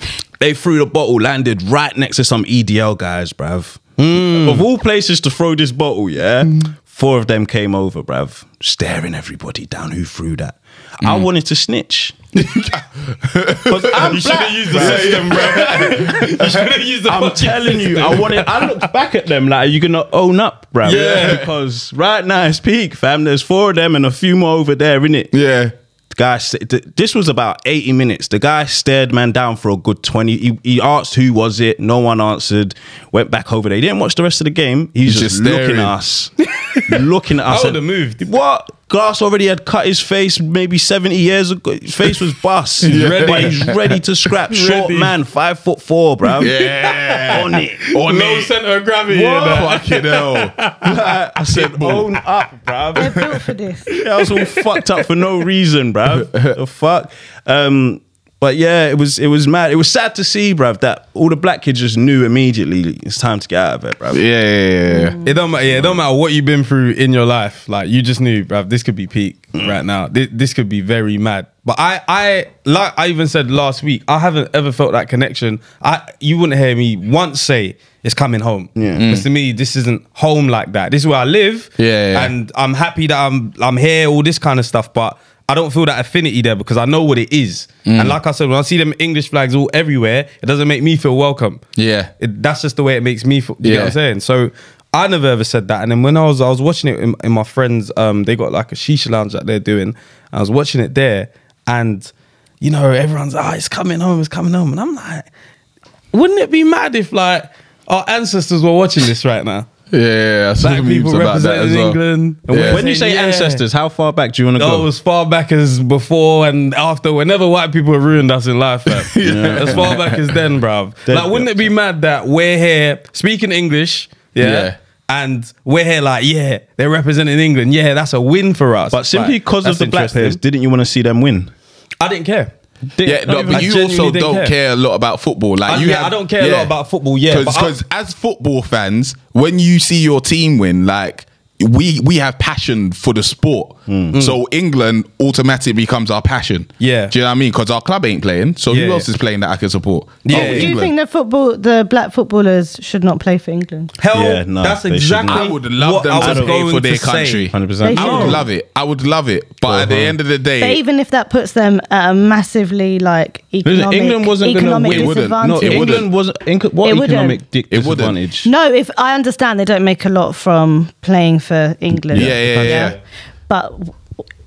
They threw the bottle, landed right next to some EDL guys, bruv. Mm. Of all places to throw this bottle, yeah, mm. four of them came over, bruv, staring everybody down who threw that. I wanted to snitch. I'm You should have used the system, bro. you should have used the I'm telling you. I wanted. I looked back at them like, "Are you gonna own up, bruv? Yeah. Because right now it's peak, fam. There's four of them and a few more over there, innit? yeah. The guy, this was about 80 minutes. The guy stared man down for a good 20. He, he asked who was it. No one answered. Went back over there. He didn't watch the rest of the game. He's He's just, just looking at us. looking at us. I would've moved. What? Glass already had cut his face maybe 70 years ago. His face was bust. ready. But he's ready to scrap. Short Ready. man, five foot four, bro. Yeah. On it. On Low it. center of gravity. in that. Fucking hell. I said, own up, bruv. They're built for this. Yeah, I was all fucked up for no reason, bro. The fuck. Um, but yeah, it was it was mad. It was sad to see, bruv, that all the black kids just knew immediately it's time to get out of it, bruv. Yeah, yeah, yeah, yeah. It don't matter. Yeah, it don't matter what you've been through in your life. Like you just knew, bruv, this could be peak right now. This, this could be very mad. But I, I, like I even said last week, I haven't ever felt that connection. I, you wouldn't hear me once say it's coming home. Yeah. Mm. Because to me, this isn't home like that. This is where I live. Yeah, yeah, yeah. And I'm happy that I'm, I'm here. All this kind of stuff, but. I don't feel that affinity there because I know what it is. Mm. And like I said, when I see them English flags all everywhere, it doesn't make me feel welcome. Yeah. It, that's just the way it makes me feel. You know what Yeah. I'm saying? So I never ever said that. And then when I was I was watching it in, in my friends, um, they got like a shisha lounge that they're doing. I was watching it there, and you know everyone's ah, it's coming home, it's coming home, and I'm like, wouldn't it be mad if like our ancestors were watching this right now? Yeah, yeah, yeah. I saw Black people about that representing as well. England. Yeah. When you say yeah. ancestors, how far back do you want to Oh, go? as far back as before and after, whenever white people have ruined us in life, fam. As far back as then, bruv. Then- like, wouldn't it be mad that we're here speaking English, yeah, Yeah. and we're here like, yeah, they're representing England. Yeah, that's a win for us. but simply Like, because of the black players, didn't you want to see them win? I didn't care. Yeah, no, I but you also don't care. a lot about football. Like I- you, yeah, have- I don't care a lot about football, yeah, because as football fans, when you see your team win, like we we have passion for the sport. Hmm. So England automatically becomes our passion. Yeah. do you know what I mean? Because our club ain't playing, so Yeah, who else yeah. is playing that I can support? Yeah, Oh, yeah. Do you think the football, the black footballers should not play for England? Hell, Yeah, no, that's exactly. shouldn't. I would love what them I to play for their say. country. 100%. I would love it. I would love it. But at the uh-huh. end of the day, But even if that puts them at a massively like Listen, economic, England wasn't going to economic win. It wouldn't. No, disadvantage. it wouldn't. England wasn't. What It wouldn't. economic It wouldn't. disadvantage? No, if I understand they don't make a lot from playing for England. Yeah, yeah, yeah. But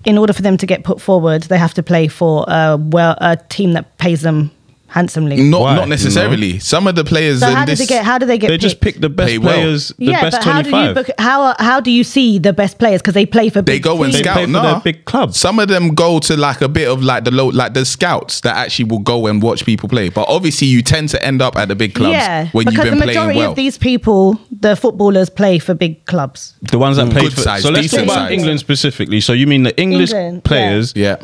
in order for them to get put forward, they have to play for a well a team that pays them handsomely. Not Why? not necessarily. Some of the players so in how this did they get? How do they get? They just pick the best well. players, the yeah, best but how do you book, how how do you see the best players because they play for they big go and teams. Scout. play for no. their big clubs. Some of them go to like a bit of like the low, like the scouts that actually will go and watch people play. But obviously, you tend to end up at the big clubs yeah, when you've because been the majority well. of these people, the footballers, play for big clubs. The ones that mm, play Good for. size, so let's talk about size. England specifically. So you mean the English England, players? yeah,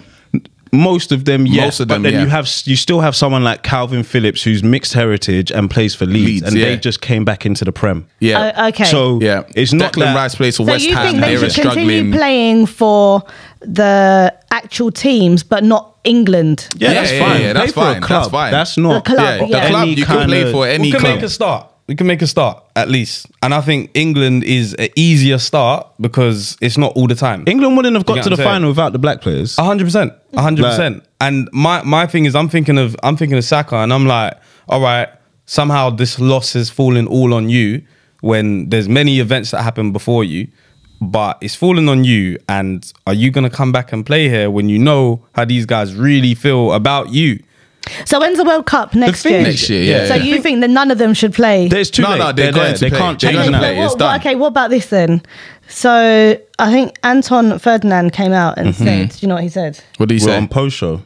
Most of them, yes. Most of but then yeah. you have you still have someone like Kalvin Phillips who's mixed heritage and plays for Leeds, Leeds, and yeah. they just came back into the Prem. yeah, Uh, okay. So yeah. it's not Declan that, Rice plays for So West you Ham. think they They're should continue struggling. playing for the actual teams, but not England? Yeah, Yeah, that's yeah, fine. yeah, that's fine, that's fine. That's not The club, yeah, yeah. the club you can play for any we can club. make a start. We can make a start at least, and I think England is an easier start because it's not all the time. England wouldn't have got to the final without the black players. A hundred percent, a hundred percent. And my my thing is, I'm thinking of I'm thinking of Saka, and I'm like, all right, somehow this loss has fallen all on you when there's many events that happen before you, but it's falling on you. And are you gonna come back and play here when you know how these guys really feel about you? So when's the World Cup next thing year? Next year, yeah. So you think that none of them should play? There's too No, late. no, they're going there. to They play. can't They're change going to that. play. It's what- done. okay, what about this then? So I think Anton Ferdinand came out and mm-hmm. said, do you know what he said? What do you Well, say? on post show.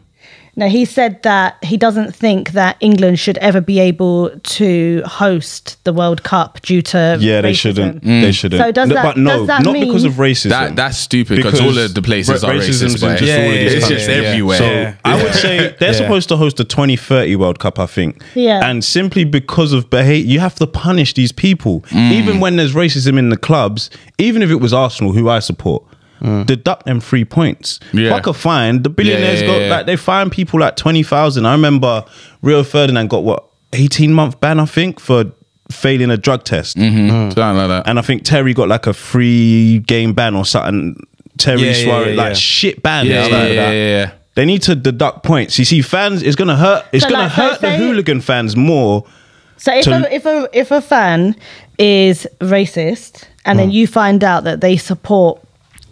No, he said that he doesn't think that England should ever be able to host the World Cup due to Yeah, they shouldn't. Mm. They shouldn't. So does No, that- but no, does that not because of racism. That that's stupid because all of the places ra- are racism's racist. in but just all of these it's countries. just everywhere. So Yeah. I would say they're Yeah. supposed to host the 2030 World Cup, I think. Yeah. And simply because of behavior, you have to punish these people. Mm. Even when there's racism in the clubs, even if it was Arsenal, who I support, deduct them three points. Mm. Yeah. Fuck a fine. The billionaires Yeah, yeah, got yeah. like they fine people like 20,000. I remember Rio Ferdinand got what 18 month ban, I think, for failing a drug test. Mm-hmm. Something like that. And I think Terry got like a free game ban or something. Terry Yeah, yeah, Suarez, yeah, like yeah. shit ban. yeah, yeah, like yeah, yeah, yeah. They need to deduct points. You see, fans, it's gonna hurt. It's So, gonna like, so hurt the say- hooligan fans more. So if to- a, if a if a fan is racist and then you find out that they support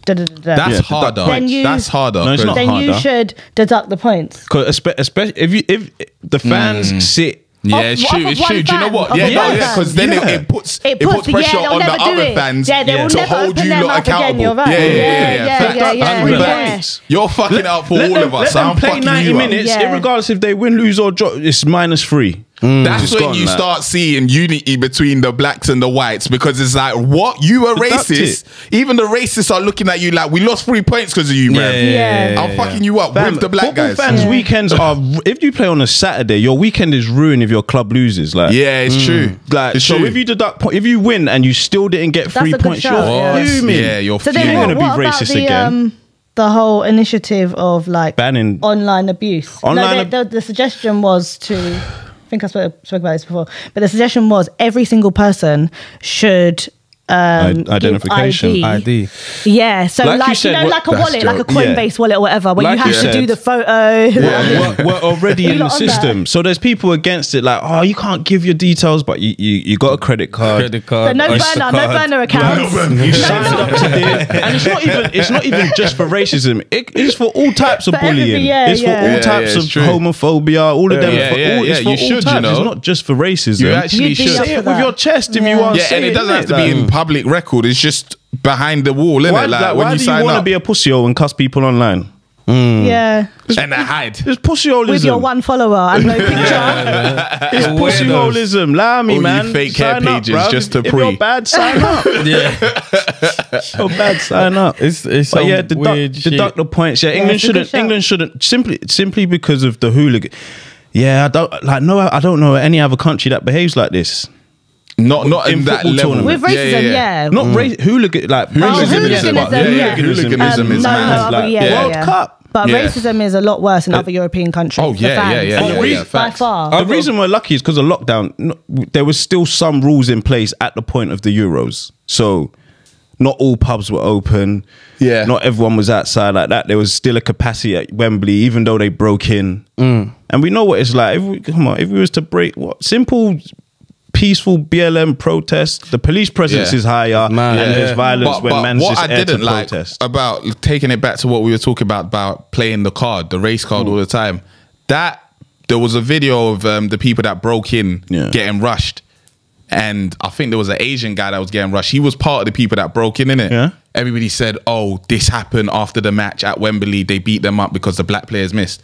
da, da, da, da, That's Yeah, harder. Then you- that's harder. No, it's 'cause- not then you harder. should deduct the points. Cause especially if you if the fans Mm. sit. Yeah, it's of true. one It's true. Do you know fan, what? of Yeah, one no, fan. yeah, because then Yeah. it, it puts It it puts- puts pressure yeah, they'll on the never do other it. fans Yeah, they will to never hold open you their lot mouth again, accountable. you're right. Yeah, yeah, Yeah, yeah. yeah, Fact. yeah, yeah, Three yeah. points. You're fucking up for all them, of us. Let them I'm play fucking 90 you up. minutes, Yeah. regardless if they win, lose, or draw. It's minus three. That's when gone, you like. start seeing unity between the blacks and the whites because it's like, what? You were racist. Even the racists are looking at you like, we lost three points because of you, man. yeah, I'm fucking you up Fam, with the black football guys. fans' Yeah. weekends are. If you play on a Saturday, your weekend is ruined if your club loses. Like, Yeah, it's true. Like, it's so true. if you deduct, po- if you win and you still didn't get That's three points, shout, you're yeah. fuming. yeah, you're So You're gonna be what racist the again. um the whole initiative of like Banning- online abuse? Online no, ab- the, the, the suggestion was to. Think I spoke, spoke about this before, but the suggestion was every single person should um, identification. ID. ID. Yeah, so Like like, you you, said, know, what- like a wallet, like a dope. Yeah. Coinbase wallet or whatever, where Like you have you to do the photo. we're, we're already in the lot on system. So there's people against it, like, oh, you can't give your details, but you you, you got a credit card. Credit card. So no Oyster burner, no card. burner accounts. You signed up to this, and it's not even it's not even just for racism. It's for all types of For everything, bullying. yeah, it's for all types of true. homophobia. All of them. Yeah, for yeah, all, yeah, It's for you all should, you types. know. It's not just for racism. You actually should. say it with your chest if you want. Yeah, and it doesn't have to be in public record. is just behind the wall, innit? Why, like, like, when why you do you sign want to be a pussyo and cuss people online? Hmm. Yeah. and I hide. It's pussyholism. With your one follower and no picture. It's pussyholism. Allow me, All you man. fake hair Sign up, pages bruv. just to if, if pre. you're bad, sign up. Yeah, If you're bad, sign up. it's it's But yeah, deduct, weird deduct shit. the points. Yeah, England it's shouldn't. England shouldn't simply simply because of the hooligan. Yeah, I don't like. No, I don't know any other country that behaves like this. Not not in, In that football level. tournament. With racism, yeah. Not ra- hooligan like Oh, Hooliganism is hooliganism, about- yeah, yeah, yeah. hooliganism Um, is no, mad. no, Like, yeah, yeah, World yeah. Cup. But Yeah. racism is a lot worse in other European countries. Oh, the yeah, yeah, yeah, yeah, By yeah, by facts. far. The reason we're lucky is because of lockdown. No, there was still some rules in place at the point of the Euros. So not all pubs were open. Yeah. Not everyone was outside like that. There was still a capacity at Wembley, even though they broke in. Mm. And we know what it's like. If we, come on, if we was to break what simple peaceful BLM protest, the police presence Yeah. is higher Man, and yeah. there's violence But, when but man's what just I there didn't like protest. about taking it back to what we were talking about about playing the card, the race card all the time. That there was a video of um, the people that broke in Yeah. getting rushed, and I think there was an Asian guy that was getting rushed. He was part of the people that broke in, in it. Yeah. Everybody said, "Oh, this happened after the match at Wembley. They beat them up because the black players missed."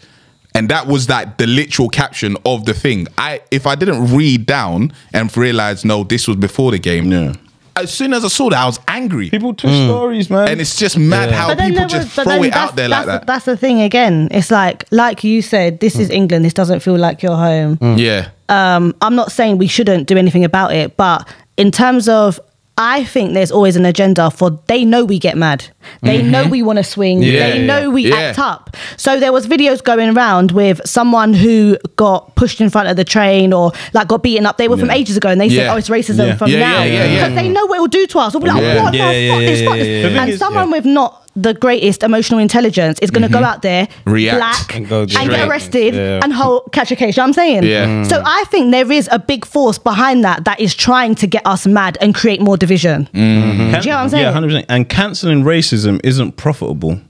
And that was like the literal caption of the thing. I if I didn't read down and realize no, this was before the game. Yeah. As soon as I saw that, I was angry. People twist mm. stories, man. and it's just mad how But people there was- just throw it out there like that. That's the thing again. It's like, like you said, this is mm. England. This doesn't feel like your home. Mm. yeah. um, I'm not saying we shouldn't do anything about it, but in terms of, I think there's always an agenda for they know we get mad. They know we want to swing. Mm-hmm. Yeah, they know we yeah. act up. So there was videos going around with someone who got pushed in front of the train or like got beaten up. They were from ages ago and they said, "Oh, it's racism Yeah. from Yeah, now." yeah, yeah, yeah. Because they know what it will do to us. We'll be like, Yeah. "What Yeah, the yeah, fuck yeah, is yeah, fuck yeah, this?" yeah. And someone yeah. with not the greatest emotional intelligence is going to go out there, Mm-hmm. React. black, And and, go get arrested Yeah. and hold catch a case. You know what I'm saying? Yeah. Mm. So I think there is a big force behind that that is trying to get us mad and create more division. Mm. Do you know what I'm saying? Yeah, hundred percent. And canceling racism isn't profitable.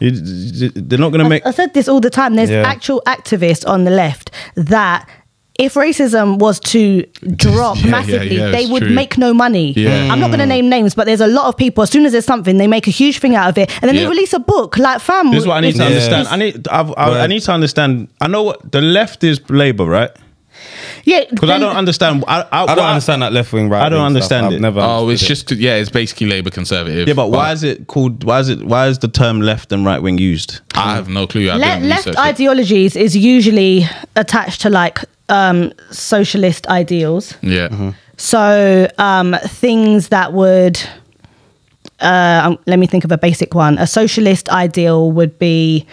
You- they're not going to make. I said this all the time. There's Yeah. actual activists on the left that if racism was to drop Yeah, yeah, massively, yeah, they would true. make no money. Yeah. Mm. I'm not going to name names, but there's a lot of people. As soon as there's something, they make a huge thing out of it, and then Yeah. they release a book. Like, fam, This is what I need to Yeah. understand. I need. I've, I, I need to understand. I know what the left is Labour, right? Yeah, Because I don't understand. I, I, I don't understand that left wing right. I don't understand stuff. it. I've never. Oh, it's understood just yeah, it's basically Labour conservative. Yeah, but why is it called? Why is it? Why is the term left and right wing used? I have no clue. I Le- left ideologies is usually attached to like um, socialist ideals. Yeah. Mm-hmm. So um, things that would, uh, um, let me think of a basic one. A socialist ideal would be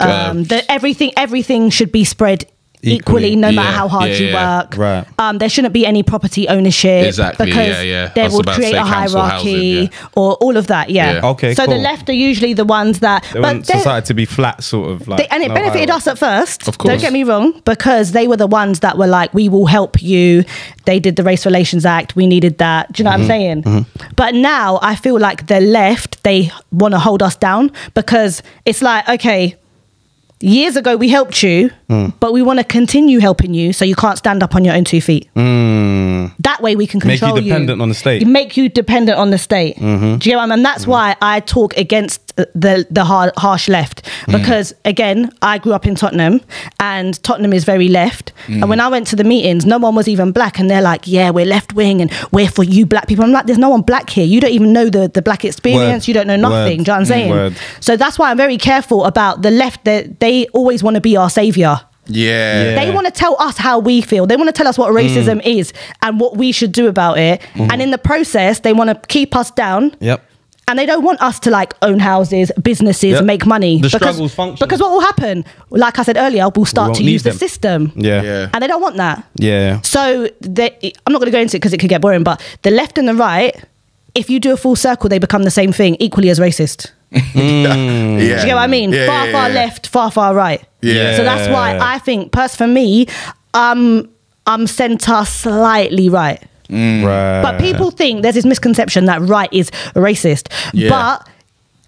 um, Uh, that everything everything should be spread. Equally, Equally. no matter how hard yeah, you yeah. work, Right. Um, there shouldn't be any property ownership Exactly, because yeah, yeah. They was would about to create a hierarchy housing, or all of that. Yeah. Yeah. Okay, So the left are usually the ones that, They want they're- society to be flat, sort of like. they, and it no benefited hierarchy. us at first. Of course. Don't get me wrong, because they were the ones that were like, we will help you. They did the Race Relations Act. We needed that. Do you know what I'm saying? But now I feel like the left, they want to hold us down because it's like, okay, years ago we helped you, hmm. but we want to continue helping you so you can't stand up on your own two feet. Hmm. That way we can control you Make you dependent on the state. Make you dependent on the state. Mm-hmm. Do you get what I mean? And that's mm-hmm. why I talk against the the har- harsh left mm. because again, I grew up in Tottenham and Tottenham is very left. And mm. when I went to the meetings, no one was even black, and they're like, "Yeah, we're left wing and we're for you black people." I'm like, "There's no one black here. You don't even know the the black experience. Word. You don't know nothing." Word. Do you know what I'm mm, saying? Word. So that's why I'm very careful about the left. That they always want to be our savior. Yeah. They want to tell us how we feel. They want to tell us what racism is and what we should do about it. Mm-hmm. And in the process, they want to keep us down. Yep. And they don't want us to like own houses, businesses, Yep. make money. The because, struggle's function. Because what will happen, like I said earlier, we'll start won't to need use the system. Yeah. Yeah. And they don't want that. Yeah. So they, I'm not going to go into it because it could get boring, but the left and the right, if you do a full circle, they become the same thing, equally as racist. yeah. Do you get what I mean? Yeah, far, yeah, far yeah. left, far, far right. Yeah. So that's why I think, pers for me, um, I'm centre slightly right. Right. But people think there's this misconception that right is racist. Yeah. But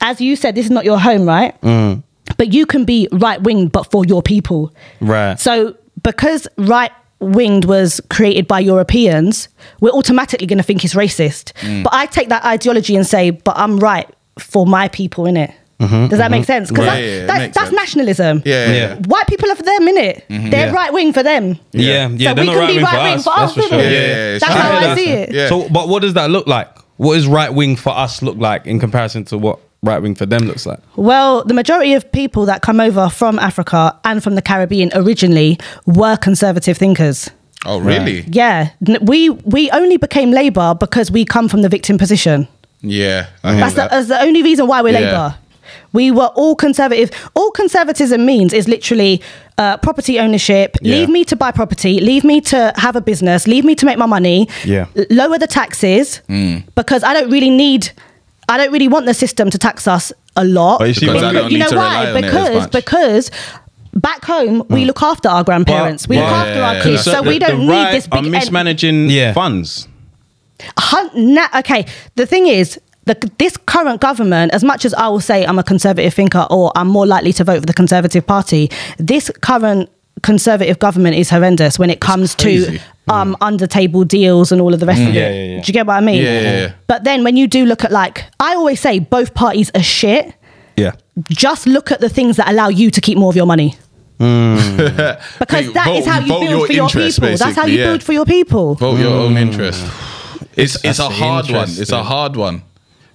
as you said, this is not your home, right? Mm. But you can be right winged, but for your people. Right. So because right winged was created by Europeans, we're automatically going to think it's racist. Mm. But I take that ideology and say, but I'm right for my people in it. Mm-hmm, does that make mm-hmm. sense? Because Yeah, that, yeah, it that- makes that's sense. nationalism. Yeah. Yeah. Yeah. White people are for them, innit? Mm-hmm. They're Yeah. right wing for them. Yeah, yeah, So they're we not can right be wing for right wing us. for That's us, for innit? sure. Yeah, yeah, yeah, That's it's how I see it. Yeah. So, but what does that look like? What is right wing for us look like in comparison to what right wing for them looks like? Well, the majority of people that come over from Africa and from the Caribbean originally were conservative thinkers. Oh, really? Yeah, N- we we only became Labour because we come from the victim position. Yeah. I hear That's the, that's the only reason why we're Yeah. Labour. We were all conservative. All conservatism means is literally uh, property ownership. Yeah. Leave me to buy property. Leave me to have a business. Leave me to make my money. Yeah. L- lower the taxes Mm. because I don't really need. I don't really want the system to tax us a lot. But you see, Because when I don't you need know to why? rely on Because because back home we look after our grandparents. we look but- after our kids, So so we don't need right this are big. en- mismanaging Yeah. funds. Hun- na- okay, the thing is, the, this current government, as much as I will say I'm a conservative thinker or I'm more likely to vote for the Conservative Party, this current conservative government is horrendous when it comes crazy. to um, mm. under table deals and all of the rest mm. of it. Yeah, yeah, yeah. Do you get what I mean? Yeah, yeah, yeah. But then when you do look at like, I always say both parties are shit. Yeah. Just look at the things that allow you to keep more of your money. Mm. because Wait, that is vote- how you build your for your interests, people. That's how you yeah. build for your people. Vote your own interest. It's it's a hard one. It's a hard one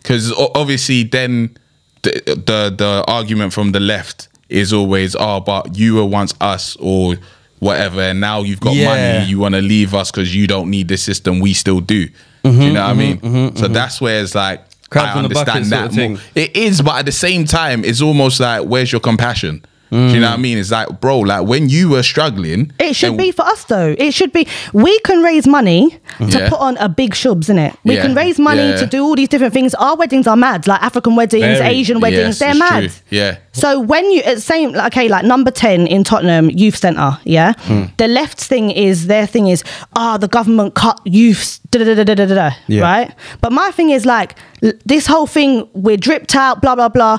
because obviously then the, the the argument from the left is always oh but you were once us or whatever and now you've got Yeah. money you want to leave us because you don't need this system we still do. do you mm-hmm, know what I mm-hmm, mean? Mm-hmm, so that's where it's like Crab I the understand sort that of more. It is, but at the same time, it's almost like where's your compassion? Do you know what I mean? It's like, bro, like when you were struggling, It should be for us though. It should be. We can raise money to Yeah. put on a big shubs in it. We Yeah. can raise money Yeah. to do all these different things. Our weddings are mad, like African weddings, Very. Asian weddings. Yes, they're mad. true. Yeah. So when you it's same like, okay, like number ten in Tottenham Youth Centre, yeah. Hmm. The left thing is their thing is ah the government cut youths da da da da da da da Yeah. right. But my thing is like this whole thing we're dripped out blah blah blah.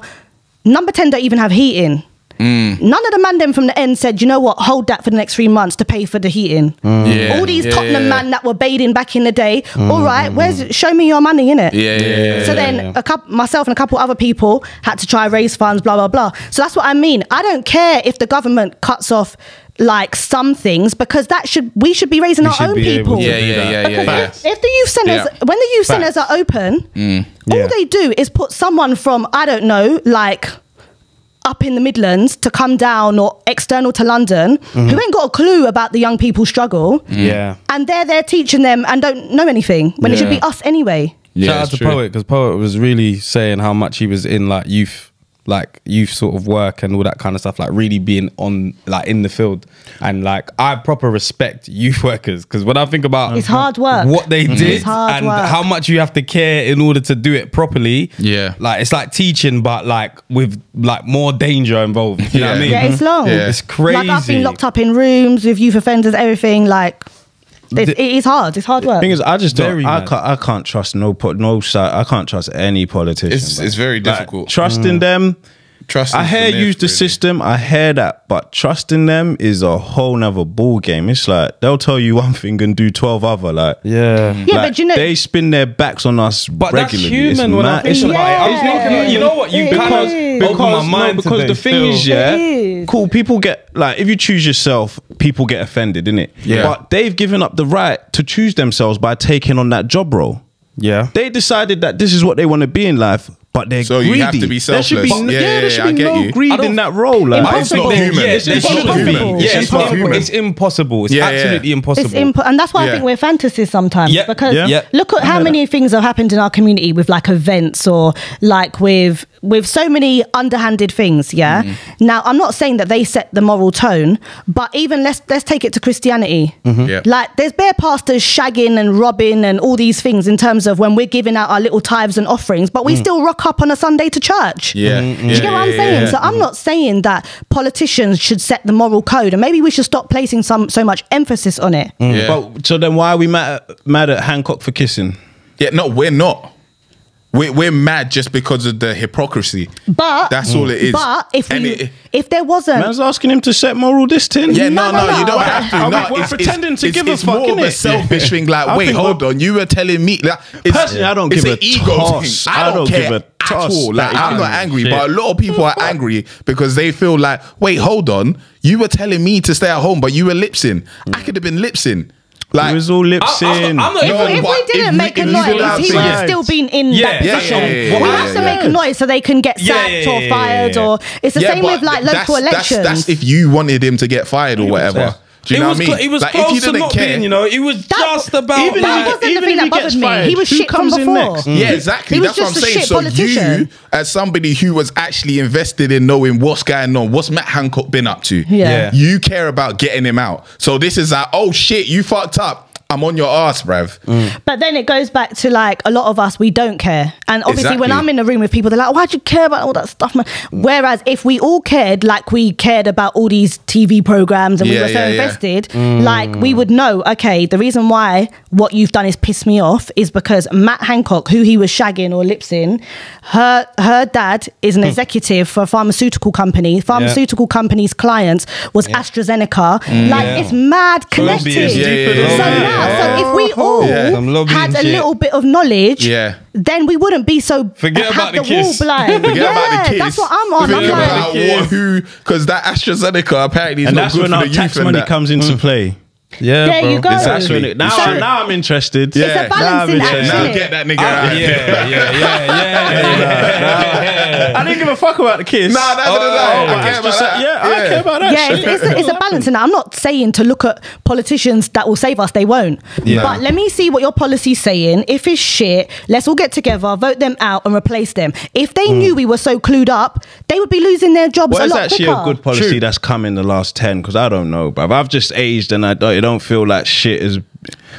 Number ten don't even have heating. Mm. None of the man them from the end said, you know what, hold that for the next three months to pay for the heating. Yeah. All these Yeah, Tottenham yeah. man that were bathing back in the day. All right, where's show me your money in it? Yeah, yeah, yeah, So yeah, then yeah. a couple, myself and a couple other people had to try raise funds, blah blah blah. So that's what I mean. I don't care if the government cuts off like some things because that should we should be raising We our own people. Yeah, yeah, yeah, yeah, yeah. If, if the youth centers, Yeah. when the youth centers are open, mm. Yeah. all they do is put someone from I don't know, like up in the Midlands to come down or external to London, Mm-hmm. who ain't got a clue about the young people struggle, Yeah. and they're there teaching them and don't know anything when it should be us anyway. Yeah, Shout out to true. Poet because Poet was really saying how much he was in like youth, like youth sort of work and all that kind of stuff, like really being on like in the field. And like I proper respect youth workers because when I think about It's hard work. what they did It's hard and work. how much you have to care in order to do it properly. Yeah. like it's like teaching, but like with like more danger involved. You know what I mean? Yeah, it's long. Yeah. It's crazy. Like I've been locked up in rooms with youth offenders, everything. Like it, The- it is hard. It's hard work. Thing is, I just don't. Very I can't. I can't trust no po- no side. I can't trust any politician. It's it's very Like, difficult. trusting mm. them. Trust. I is hear the use the really. system. I hear that, but trusting them is a whole nother ball game. It's like they'll tell you one thing and do twelve other. Like Yeah. Yeah, like, but you know- they spin their backs on us But that's regularly. human It's when I think It's about it. I was Yeah. thinking, you know what? You It kind is. because, my mind no, because today the thing still. is, yeah, It is. cool. People get like if you choose yourself, people get offended, innit? Yeah. But they've given up the right to choose themselves by taking on that job role. Yeah. They decided that this is what they want to be in life, but they're So you greedy. have to be There should be, selfless. yeah, Yeah, yeah, there should yeah, be I get no you. Greed in that role. Like, But it's not Impossible. human. Yeah, it's, it's not impossible. human. Yeah, it's, it's, not not human. It's impossible. It's Yeah, yeah. absolutely impossible. It's imp- and that's why I think we're fantasies sometimes Yeah. because Yeah. Yeah. look at how many things have happened in our community with like events or like with with so many underhanded things. Yeah. Mm-hmm. Now I'm not saying that they set the moral tone, but even let's let's take it to Christianity. Mm-hmm. Yeah. Like there's bare pastors shagging and robbing and all these things in terms of when we're giving out our little tithes and offerings, but we mm. still rock up on a Sunday to church. Yeah. Mm-hmm. Do you get what I'm saying? So I'm mm-hmm. not saying that politicians should set the moral code, and maybe we should stop placing some so much emphasis on it. Mm. Yeah. But so then, why are we mad at, mad at Hancock for kissing? Yeah, no, we're not. We're, we're mad just because of the hypocrisy. But That's all it is. But if we, it- if there wasn't, Man's asking him to set moral distance. yeah, no, No, no, no, you don't have to. Are we- no, we're it's, pretending it's, to it's, give a fuck. it's fuck, more of a selfish thing. Like, wait, hold on, you were telling me. Like, it's, Personally, I don't it's give an a ego toss. thing. I I don't, don't care give a at toss. all. Like, Like, I'm not angry, shit. but a lot of people are angry because they feel like, wait, hold on, you were telling me to stay at home, but you were lipsing. I could have been lipsing. Like, It was all lip I- I'm not- sync. I'm not No, even- if but we didn't if make we- a noise, he thing- would have still been in Yeah, that yeah, position. yeah, yeah, we yeah, have to yeah. make a noise so they can get sacked yeah, or yeah, fired, yeah, yeah. or it's the Yeah, same with like local that's, elections. That's, if you wanted him to get fired or whatever. Do you it know was what I mean? cl- it was Like, close to didn't care- being, you know, it was That- just about even that if- wasn't the thing that he bothered me. fired, he was shit from comes in before. next? Yeah, mm. exactly. That's what I'm saying. shit So politician. you, as somebody who was actually invested in knowing what's going on, what's Matt Hancock been up to? Yeah. Yeah. You care about getting him out. So this is like, oh shit, you fucked up. I'm on your ass, bruv. But then it goes back to like a lot of us, we don't care. And obviously, when I'm in a room with people, they're like, oh, why'd you care about all that stuff, man? Whereas if we all cared like we cared about all these TV programs and we were so yeah, yeah. invested, like we would know, okay, the reason why what you've done is piss me off is because Matt Hancock, who he was shagging or lipsing, her her dad is an executive for a pharmaceutical company. Pharmaceutical company's clients was AstraZeneca. Like Yeah. it's mad connected. Lobbyist. Yeah, yeah, yeah, so now, yeah. so if we all Yeah. Some lobbying had a shit. little bit of knowledge, Yeah. then we wouldn't be so Forget have about the wall kiss. blind. Forget yeah, about the kids. that's what I'm on. Forget I'm like, about what, who, because that AstraZeneca apparently is and not that's good when for our the youth tax and money that. comes into mm. play. Yeah, There bro. you go. That's Exactly. when now, So- now I'm interested. It's a balancing Nah, act, Now innit? get that nigga Yeah, out. yeah, yeah, yeah, yeah, yeah. I didn't give a fuck about the kiss. Nah, that's Oh, what I but care It's about that. like, yeah, I care about that. yeah, it's, it's, a, it's a balancing act. I'm not saying to look at politicians that will save us. They won't. Yeah. But let me see what your policy's saying. If it's shit, let's all get together, vote them out, and replace them. If they mm. knew we were so clued up, they would be losing their jobs What a is lot actually quicker. a good policy that's come in the last 10? Because I don't know, bruv. I've just aged and I don't, I don't feel like shit is.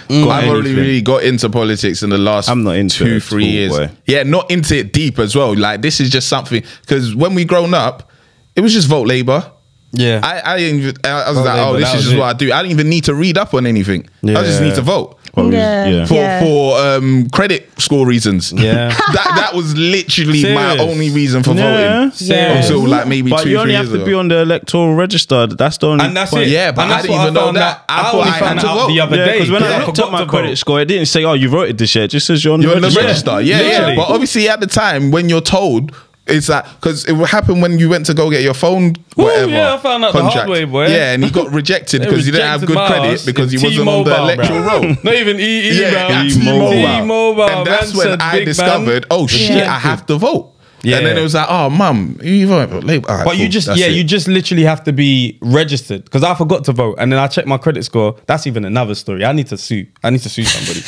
Mm. got I've only really got into politics in the last I'm not into two, it three all, years. boy. Yeah, not into it deep as well. Like this is just something because when we grown up, it was just vote Labour. Yeah. I, I even. I, I was Vote like, Labour, oh, this is just it. what I do. I didn't even need to read up on anything. I just need to vote. Probably, Yeah. yeah. for Yeah. for um, credit score reasons. Yeah. that that was literally my only reason for Yeah. voting. Yeah. Until like maybe But two, you only years have to ago. be on the electoral register. That's the only And that's point. it. Yeah, but and I didn't what even know found that. I I thought only I found out vote. the other Yeah, day. because when I I looked forgot at my credit score, it didn't say, "Oh, you voted this year." It just says you're on You're the register. register. Yeah, yeah. But obviously, at the time when you're told, it's that because it will happen when you went to go get your phone, Ooh, whatever. yeah, I found out the hard way, boy. Yeah, and he got rejected because he didn't have good credit because he wasn't on the electoral roll. Not even EE, Yeah, T-Mobile. T-Mobile. And that's when I discovered, oh shit. I have to vote. Yeah. And then it was like, oh, mum, you vote. Labour. Alright, But you just yeah, it. you just literally have to be registered because I forgot to vote and then I checked my credit score. That's even another story. I need to sue. I need to sue somebody.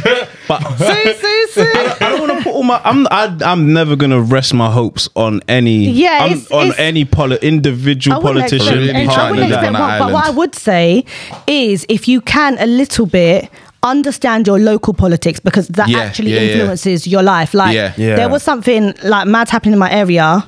But Sue, sue, sue. I don't want to put all my. I'm. I, I'm never gonna rest my hopes on any. Yeah, I'm- it's- on it's- any poli- individual I politician expect- Really I wouldn't to expect on one, an but what I would say is if you can a little bit understand your local politics because that Yeah, actually yeah, yeah. influences your life like Yeah. Yeah. there was something like mad happening in my area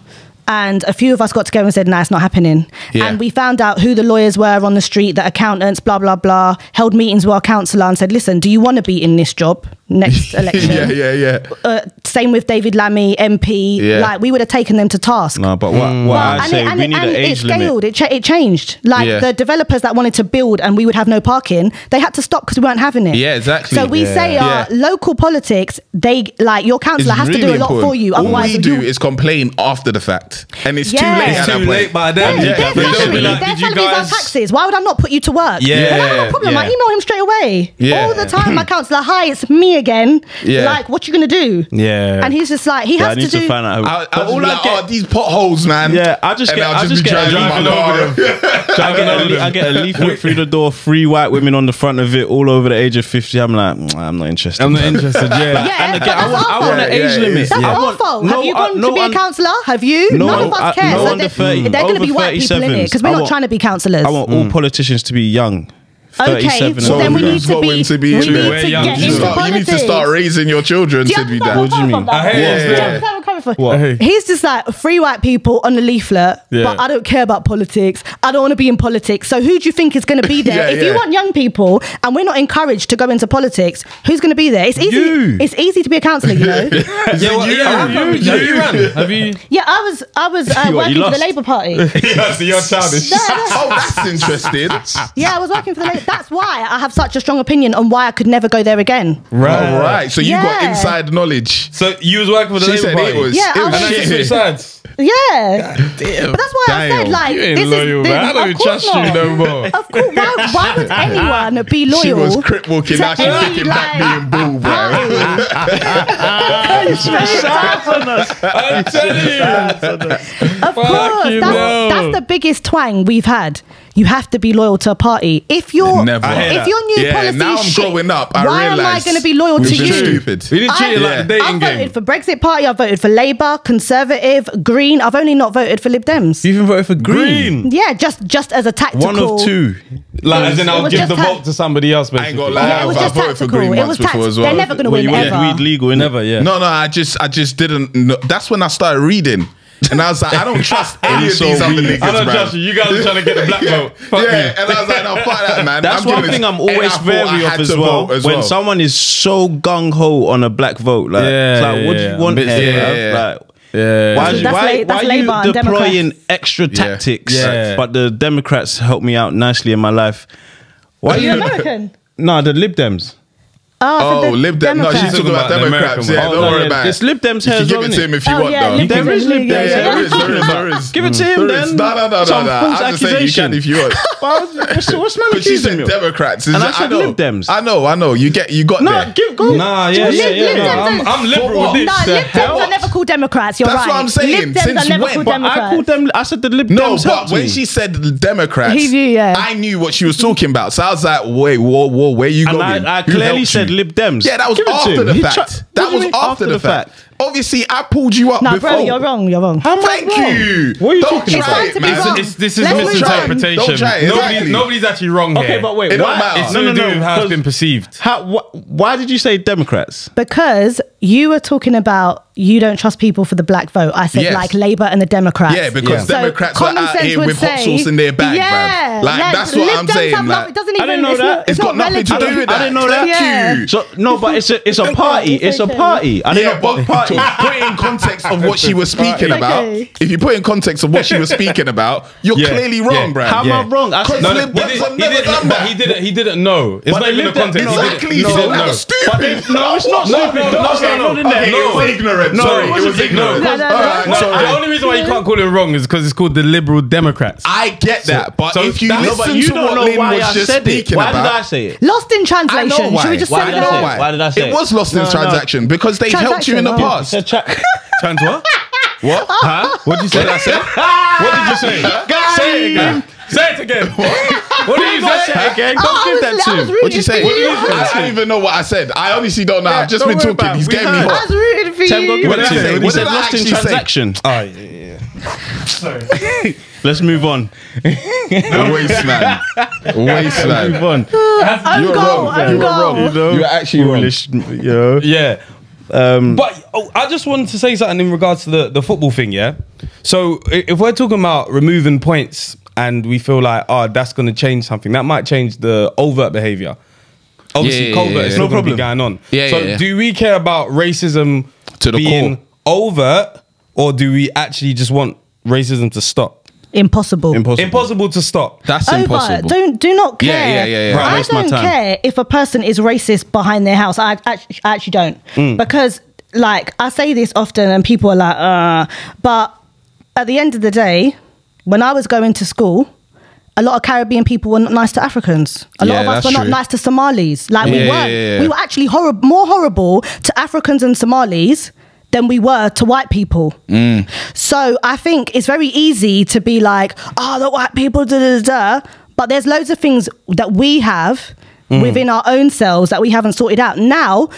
and a few of us got together and said, "No, it's not happening." Yeah. And we found out who the lawyers were on the street, the accountants, blah blah blah. Held meetings with our councillor and said, "Listen, do you want to be in this job next election?" yeah, yeah, yeah. Uh, same with David Lammy, MP. Yeah. Like we would have taken them to task. No, but what, what Mm. Well, I and say, it, we it, need and an it age scaled. limit. It, cha- it changed. Like Yeah. the developers that wanted to build and we would have no parking, they had to stop because we weren't having it. Yeah, exactly. So we Yeah. say our Yeah. local politics, they like your councillor It's has to do a lot important. for you. All Otherwise, we do you, is complain after the fact, and it's too late It's at too point. late by then. Their, Yeah, their but family, did you family guys- are taxes. Why would I not put you to work? Yeah, But I have no problem. I email him straight away. All the time, my councillor, hi, it's me again. Yeah. Like, what you gonna do? Yeah. And he's just like, he But I has need to to do. find out. Who, I, but I just all I like, get, oh, these potholes, man. Yeah, I just and get- I'll I just, just get a driving my leaflet car. I get, a, le- I get a leaflet through the door, three white women on the front of it, all over the age of 50. I'm like, mm, I'm not interested. I'm not interested. Yeah. Yeah, And but again, I that's want, our I want fault. an Yeah, age yeah, it limit. That's I our want- fault. no, Have you uh, gone no to be a un- counsellor? Have you? No None un- of us uh, care. no So under they- 30, They're going to over be white people in it 37s. because we're I not want- trying to be counsellors. I want all politicians to be young. Okay, so then we need to be. to be we need to get You into start- you need to start raising your children Do you to be understand that. where I'm coming from, I hear though? you, Do you yeah. Understand where I'm coming from? What? Hey. He's just like free white people on the leaflet, Yeah. but I don't care about politics. I don't want to be in politics. So who do you think is going to be there? Yeah, if you want young people and we're not encouraged to go into politics, who's going to be there? It's easy. You. It's easy to be a counsellor, you know. Yeah, well, You, have you, you, have you ran? Have you? yeah, I was I was uh, what, working for the? Labour Party. yeah, so you're childish. oh, that's interesting. Yeah, I was working for the Labour. That's why I have such a strong opinion on why I could never go there again. All right, so you got inside knowledge. So you was working for the She Labour said Party. It was. Yeah, it I was was- And then you shit. switched sides. Yeah. Damn. But that's why I said, Damn. like, You ain't this loyal, is. man. I don't of course trust you no more. Of course, why, why would anyone be loyal? She was crip walking, to now she's any, thinking back like, being bull, oh. bro. party? I'm telling you. Of course, that's, that's the biggest twang we've had. You have to be loyal to a party. If your Never. I hear if that. your new Yeah, policy now is I'm shit, growing up, I why am I realise going to be loyal we've to been you? stupid. We didn't treat it like I- the dating I've voted game. for Brexit Party. I've voted for Labour, Conservative, Green. I've only not voted for Lib Dems. You even voted for Green. Green. Yeah, just just as a tactical. One of two. Like, as in, It I'll was give just the ta- vote to somebody else. I ain't Basically. gonna lie. Yeah, it was I've just voted for tactical. Green It once was before tact- as well. They're never going to Well, win you want ever. weed legal, innit? Never, yeah. No, no, I just, I just didn't. Know. That's when I started reading, and I was like, I don't trust any of so these other niggas, I don't man. trust you. You guys are trying to get the black vote. Fuck yeah, me. and I was like, no, fuck that, man. That's I'm one thing I'm always thought wary of as well. as When well. someone is so gung ho on a black vote, like, Yeah, it's like what do you want yeah. here? Yeah, bruv? yeah. Like, Yeah. why, That's why, La- why Labour are and you deploying Democrats. extra tactics? Yeah. But the Democrats helped me out nicely in my life. Why Are you American? No, the Lib Dems. Ah, oh, the Lib Dem. No, she's talking about Talking about the Democrats. Yeah, don't Oh, worry about it. It's Lib Dems You here can give it to him if you Oh, want, yeah, though. Lib There Dems is Lib Dems. yeah, Yeah, there yeah. is, there is, there is. Give it to him is. then. No, no, no, Some no, no. false I'm just saying you accusation. can if you want. What's, what's man But she accusing said me of? Democrats. And I said. Lib Dems. I know, I know. You get, you got No, there. give, go. Nah, yeah, yeah, yeah. Lib no, Dems I'm, liberal with this. No, Lib? Dems are never called Democrats. You're right. That's what I'm saying. Since are never when? But I I called them. I said the Lib Dems. No, but when she said Democrats, He knew, yeah. I knew what she was talking about. So I was like, wait, whoa, whoa, where you going? I- I clearly said you? Lib Dems. Yeah, that was Give it to after him. the He fact. What that you was mean after the fact. Obviously, I pulled you up No, before. bro, you're wrong. You're wrong. How am I Thank wrong? you. What are you Don't talking try about? It, man. wrong. This, this is Let's move on. misinterpretation. Don't try it, Nobody's, exactly. nobody's actually wrong here. Okay, but wait, It don't why? matter. It's no, to no, do no. with how it's 'cause been perceived. How, wh- why did you say Democrats? Because you were talking about you don't trust people for the black vote. I said Yes. like Labour and the Democrats. Yeah, because So Democrats are common out here would with hot sauce in their bag, yeah, bruv. Like, that's what Lib I'm Dems saying, like- nothing- it doesn't I even. didn't know it's that. Not, It's got not nothing to do with that. I that. didn't know that. Yeah. So no, but it's a it's a party. It's a party. I didn't Yeah, know but both parties. to put in context of what she was speaking Okay. about, if you put in context of what she was speaking about, you're Yeah, clearly yeah. wrong, bruv. How am I wrong? I said No, No, Lib he, Dems did, have he, never didn't, done but that. he didn't. He didn't know. It's But not the even the Lib Dems- context. He didn't- Exactly. He So didn't that know. was stupid. No, it's not No, stupid. no, No, no, no, not no. Okay, it was ignorant. No, Sorry, it it was wasn't ignorant. No, no, no. All right, No, sorry. the only reason why you can't call it wrong is because it's called the Liberal Democrats. I get that, but so if you that's- listen No, but you to don't what know Lin why was I just said it. speaking Why did about, I say it? Lost in I translation. know why. Should we just Why say did it I say it? why. Why did I say it? it? was lost in No, no. transaction because they've helped you in the Transaction, past. Check. Trans what? What? Huh? What did you say? What did I say? What did you say? say it again. Say it again. What did you say? Say it again. Oh, Don't I give was- that to was him. What'd you say? for you. I don't even know what I said. I honestly don't know. I've just been talking. He's getting me heard. I hot. was rooting for Tem, you. What did to I say? He What said did I lost in actually say? transaction. Oh, yeah, yeah. Let's move on. Waste man. Waste Move man. on. I'm You're wrong. I'm You were wrong. You goal. know, You're actually wrong. foolish, you know. Yeah. Um, But oh, I just wanted to say something in regards to the, the football thing, yeah? So if we're talking about removing points and we feel like, oh, that's going to change something, that might change the overt behavior. Obviously, Yeah, yeah, covert yeah, is yeah. still No going to be problem. going on. Yeah, so yeah, yeah. do we care about racism To the being core. overt or do we actually just want racism to stop? Impossible. impossible. Impossible to stop. That's Over. impossible. Don't do not care. Yeah, yeah, yeah, yeah. Right, I waste my don't time. care if a person is racist behind their house. I actually, I actually don't Mm. because, like, I say this often, and people are like, "Uh," but at the end of the day, when I was going to school. A lot of Caribbean people were not nice to Africans. A lot Yeah, of us were not true. nice to Somalis. Like we weren't. yeah, yeah. We were actually horrible, more horrible to Africans and Somalis than we were to white people. Mm. So I think it's very easy to be like, oh, the white people, da da da. da. But there's loads of things that we have Mm. within our own selves that we haven't sorted out. Now,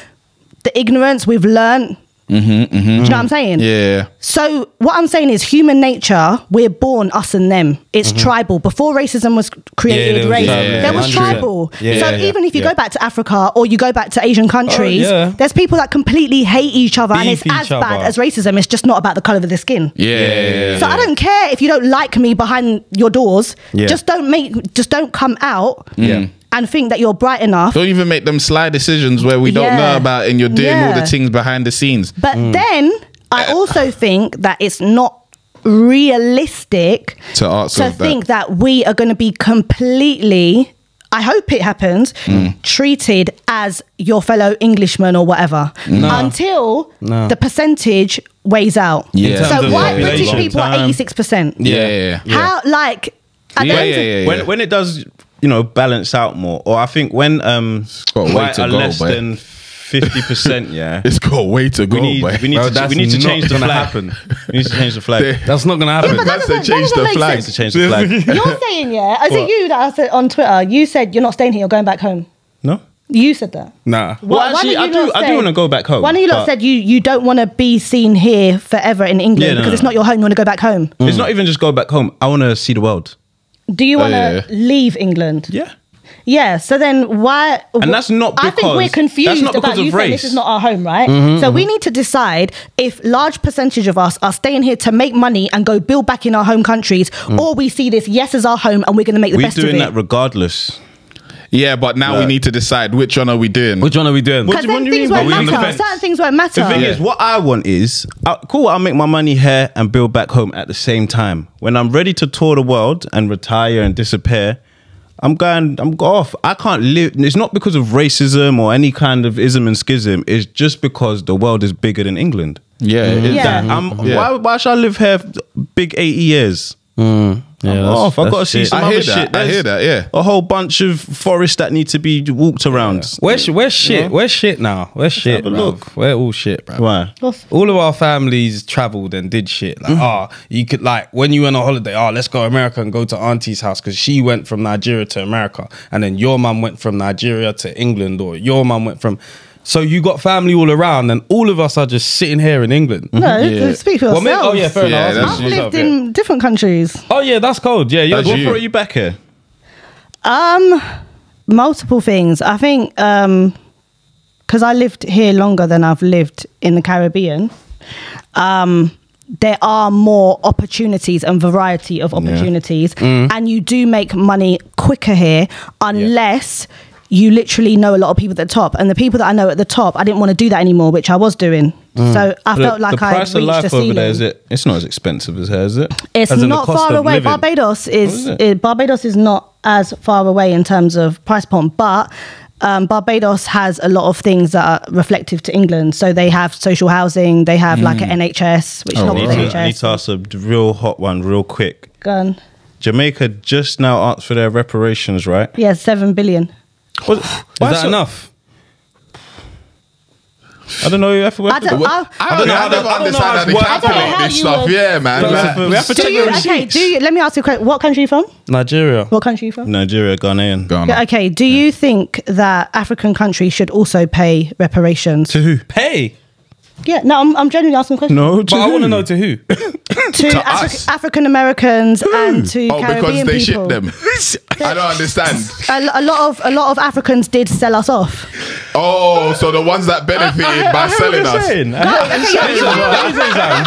the ignorance we've learned. Do you know what I'm saying? Mm-hmm, Yeah. So what I'm saying is human nature, we're born us and them. It's tribal. Before racism was created, there was race, tribal, there was 100%. tribal. Yeah, so yeah, yeah. even if you Yeah. go back to Africa or you go back to Asian countries, yeah. there's people that completely hate each other and it's as each bad other. as racism. It's just not about the colour of the skin. Yeah. yeah, yeah, So I don't care if you don't like me behind your doors. Yeah. Just don't make just don't come out Yeah. And think that you're bright enough. Don't even make them sly decisions where we don't Yeah. know about and you're doing all the things behind the scenes. But Mm. then I also think that it's not realistic To to of that. think that. we are going to be completely I hope it happens Mm. treated as your fellow Englishman or whatever until No. the percentage weighs out. Yeah. So terms of white British population, people are 86%. Yeah, yeah, yeah. How like at the Yeah, end yeah, of- yeah, yeah. when when it does you know balance out more or i think when um got a way white to are go, less boy. than fifty percent. Yeah, It's got way to go, we need boy. we need Bro, to that's we need to not change the gonna flag. happen. We need to change the flag. That's not gonna happen. but Man that change that the flag. to change the flag. You're saying, yeah. Is it you that I said on Twitter? You said you're not staying here. You're going back home. No. You said that. Nah. Well, Why- why actually, don't I you do. not I do want to go back home. One of you lot said you you don't want to be seen here forever in England Yeah, no, because no. it's not your home. You want to go back home. it's not even just go back home. I want to see the world. Do you Oh, want to yeah, yeah. leave England? Yeah. Yeah. So then why? And that's not I think we're confused that's not about because you of saying race. this is not our home, right? Mm-hmm, so we need to decide if large percentage of us are staying here to make money and go build back in our home countries, or we see this yes as our home and we're going to make the Mm. We're best of doing it. that regardless. Yeah, but now we need to decide which one are we doing. Which one are we doing? What Because do you- then things mean? won't Are we on the matter. fence? Certain things won't matter. The thing is, what I want is uh, cool. I'll make my money here and build back home at the same time. When I'm ready to tour the world and retire and disappear, I'm going. I'm go off. I can't live. It's not because of racism or any kind of ism and schism. It's just because the world is bigger than England. yeah, it is. Yeah. That I'm, Yeah. why, why should I live here big 80 years? Mm. yeah, I'm that's- off. I've got to see shit. some I other hear that. I hear that, yeah. A whole bunch of forests that need to be walked around. Where's where's shit? Where's shit now? Where's shit? have a bruv? look. We're all shit, bro. Why? All of our families travelled and did shit. Like, mm. ah, you could like when you went on holiday. Oh, let's go to America and go to Auntie's house because she went from Nigeria to America, and then your mum went from Nigeria to England, or your mum went from. So you got family all around, and all of us are just sitting here in England. no, Yeah. speak for Well, yourself. maybe- oh yeah, fair Yeah, enough. I've yourself, lived yeah. in different countries. Oh yeah, that's cold. Yeah, yeah. What you. brought you back here? Um, multiple things. I think um, because I lived here longer than I've lived in the Caribbean. Um, there are more opportunities and variety of opportunities, and you do make money quicker here unless. You literally know a lot of people at the top, and the people that I know at the top, I didn't want to do that anymore, which I was doing. So I felt like I price had of reached a ceiling. over there is it? It's not as expensive as here, is it? It's As not far away. living. Barbados is, Oh, is it? eh, Barbados is not as far away in terms of price point, but um, Barbados has a lot of things that are reflective to England. So they have social housing, they have like Mm. an NHS, which is Oh, not I the need, to, I need NHS. to ask a real hot one, real quick. Gun. Jamaica just now asked for their reparations, right? Yeah, seven billion. Was, Is that enough? I don't know. You have to, we have I to- don't, I, I don't know. I I don't- never I don't know understand how how it they works. I don't know calculate how this you stuff. would- Yeah, man. we have Like, to, we have to do you okay? Do you? Let me ask you a question. What country are you from? Nigeria. What country are you from? Nigeria, Ghanaian. Ghana. Okay. Do you think that African countries should also pay reparations? To who? Pay. Yeah, no, I'm, I'm genuinely asking questions. question. No, But I want to know to who. to, To Afri- us. African Americans and to Oh, because Caribbean they people. ship them. I don't understand. A, a lot of a lot of Africans did sell us off. Oh, so the ones that benefited by selling us. Okay, you- you-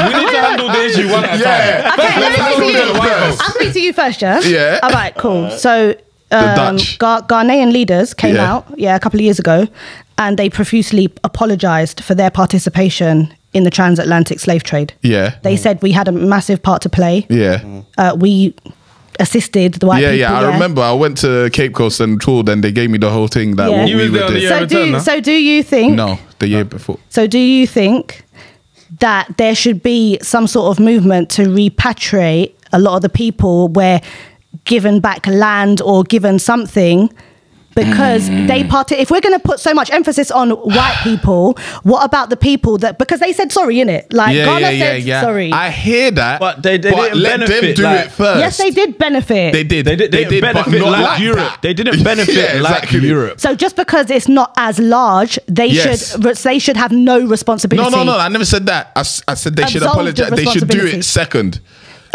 we need to handle the issue one at a Yeah. time. Okay, let me Let's speak to you. I'll speak to you first, yeah. Yeah. All right, cool. So, um, Dutch. Ga- Ghanaian leaders came Yeah. out, yeah, a couple of years ago, and they profusely apologized for their participation in the transatlantic slave trade. Yeah. They said we had a massive part to play. Yeah. Uh, we assisted the white Yeah, people. yeah. yeah, I remember I went to Cape Coast and toured and they gave me the whole thing that Yeah. what You we was were there doing. So do no? so do you think? No, the year before. So, do you think that there should be some sort of movement to repatriate a lot of the people where given back land or given something? Because Mm. they part. If we're going to put so much emphasis on white people, what about the people that? Because they said sorry in it. Like yeah, Ghana yeah, yeah, said yeah. sorry. I hear that, But they- they didn't let benefit, them do like- it first. yes, they did benefit. They did. They did- they didn't but benefit not like Europe. that. They didn't benefit Yeah, like exactly. Europe. so just because it's not as large, they Yes. should they should have no No, responsibility. no, no. No. I never said that. I said they should Absolve the apologize. They should do it second.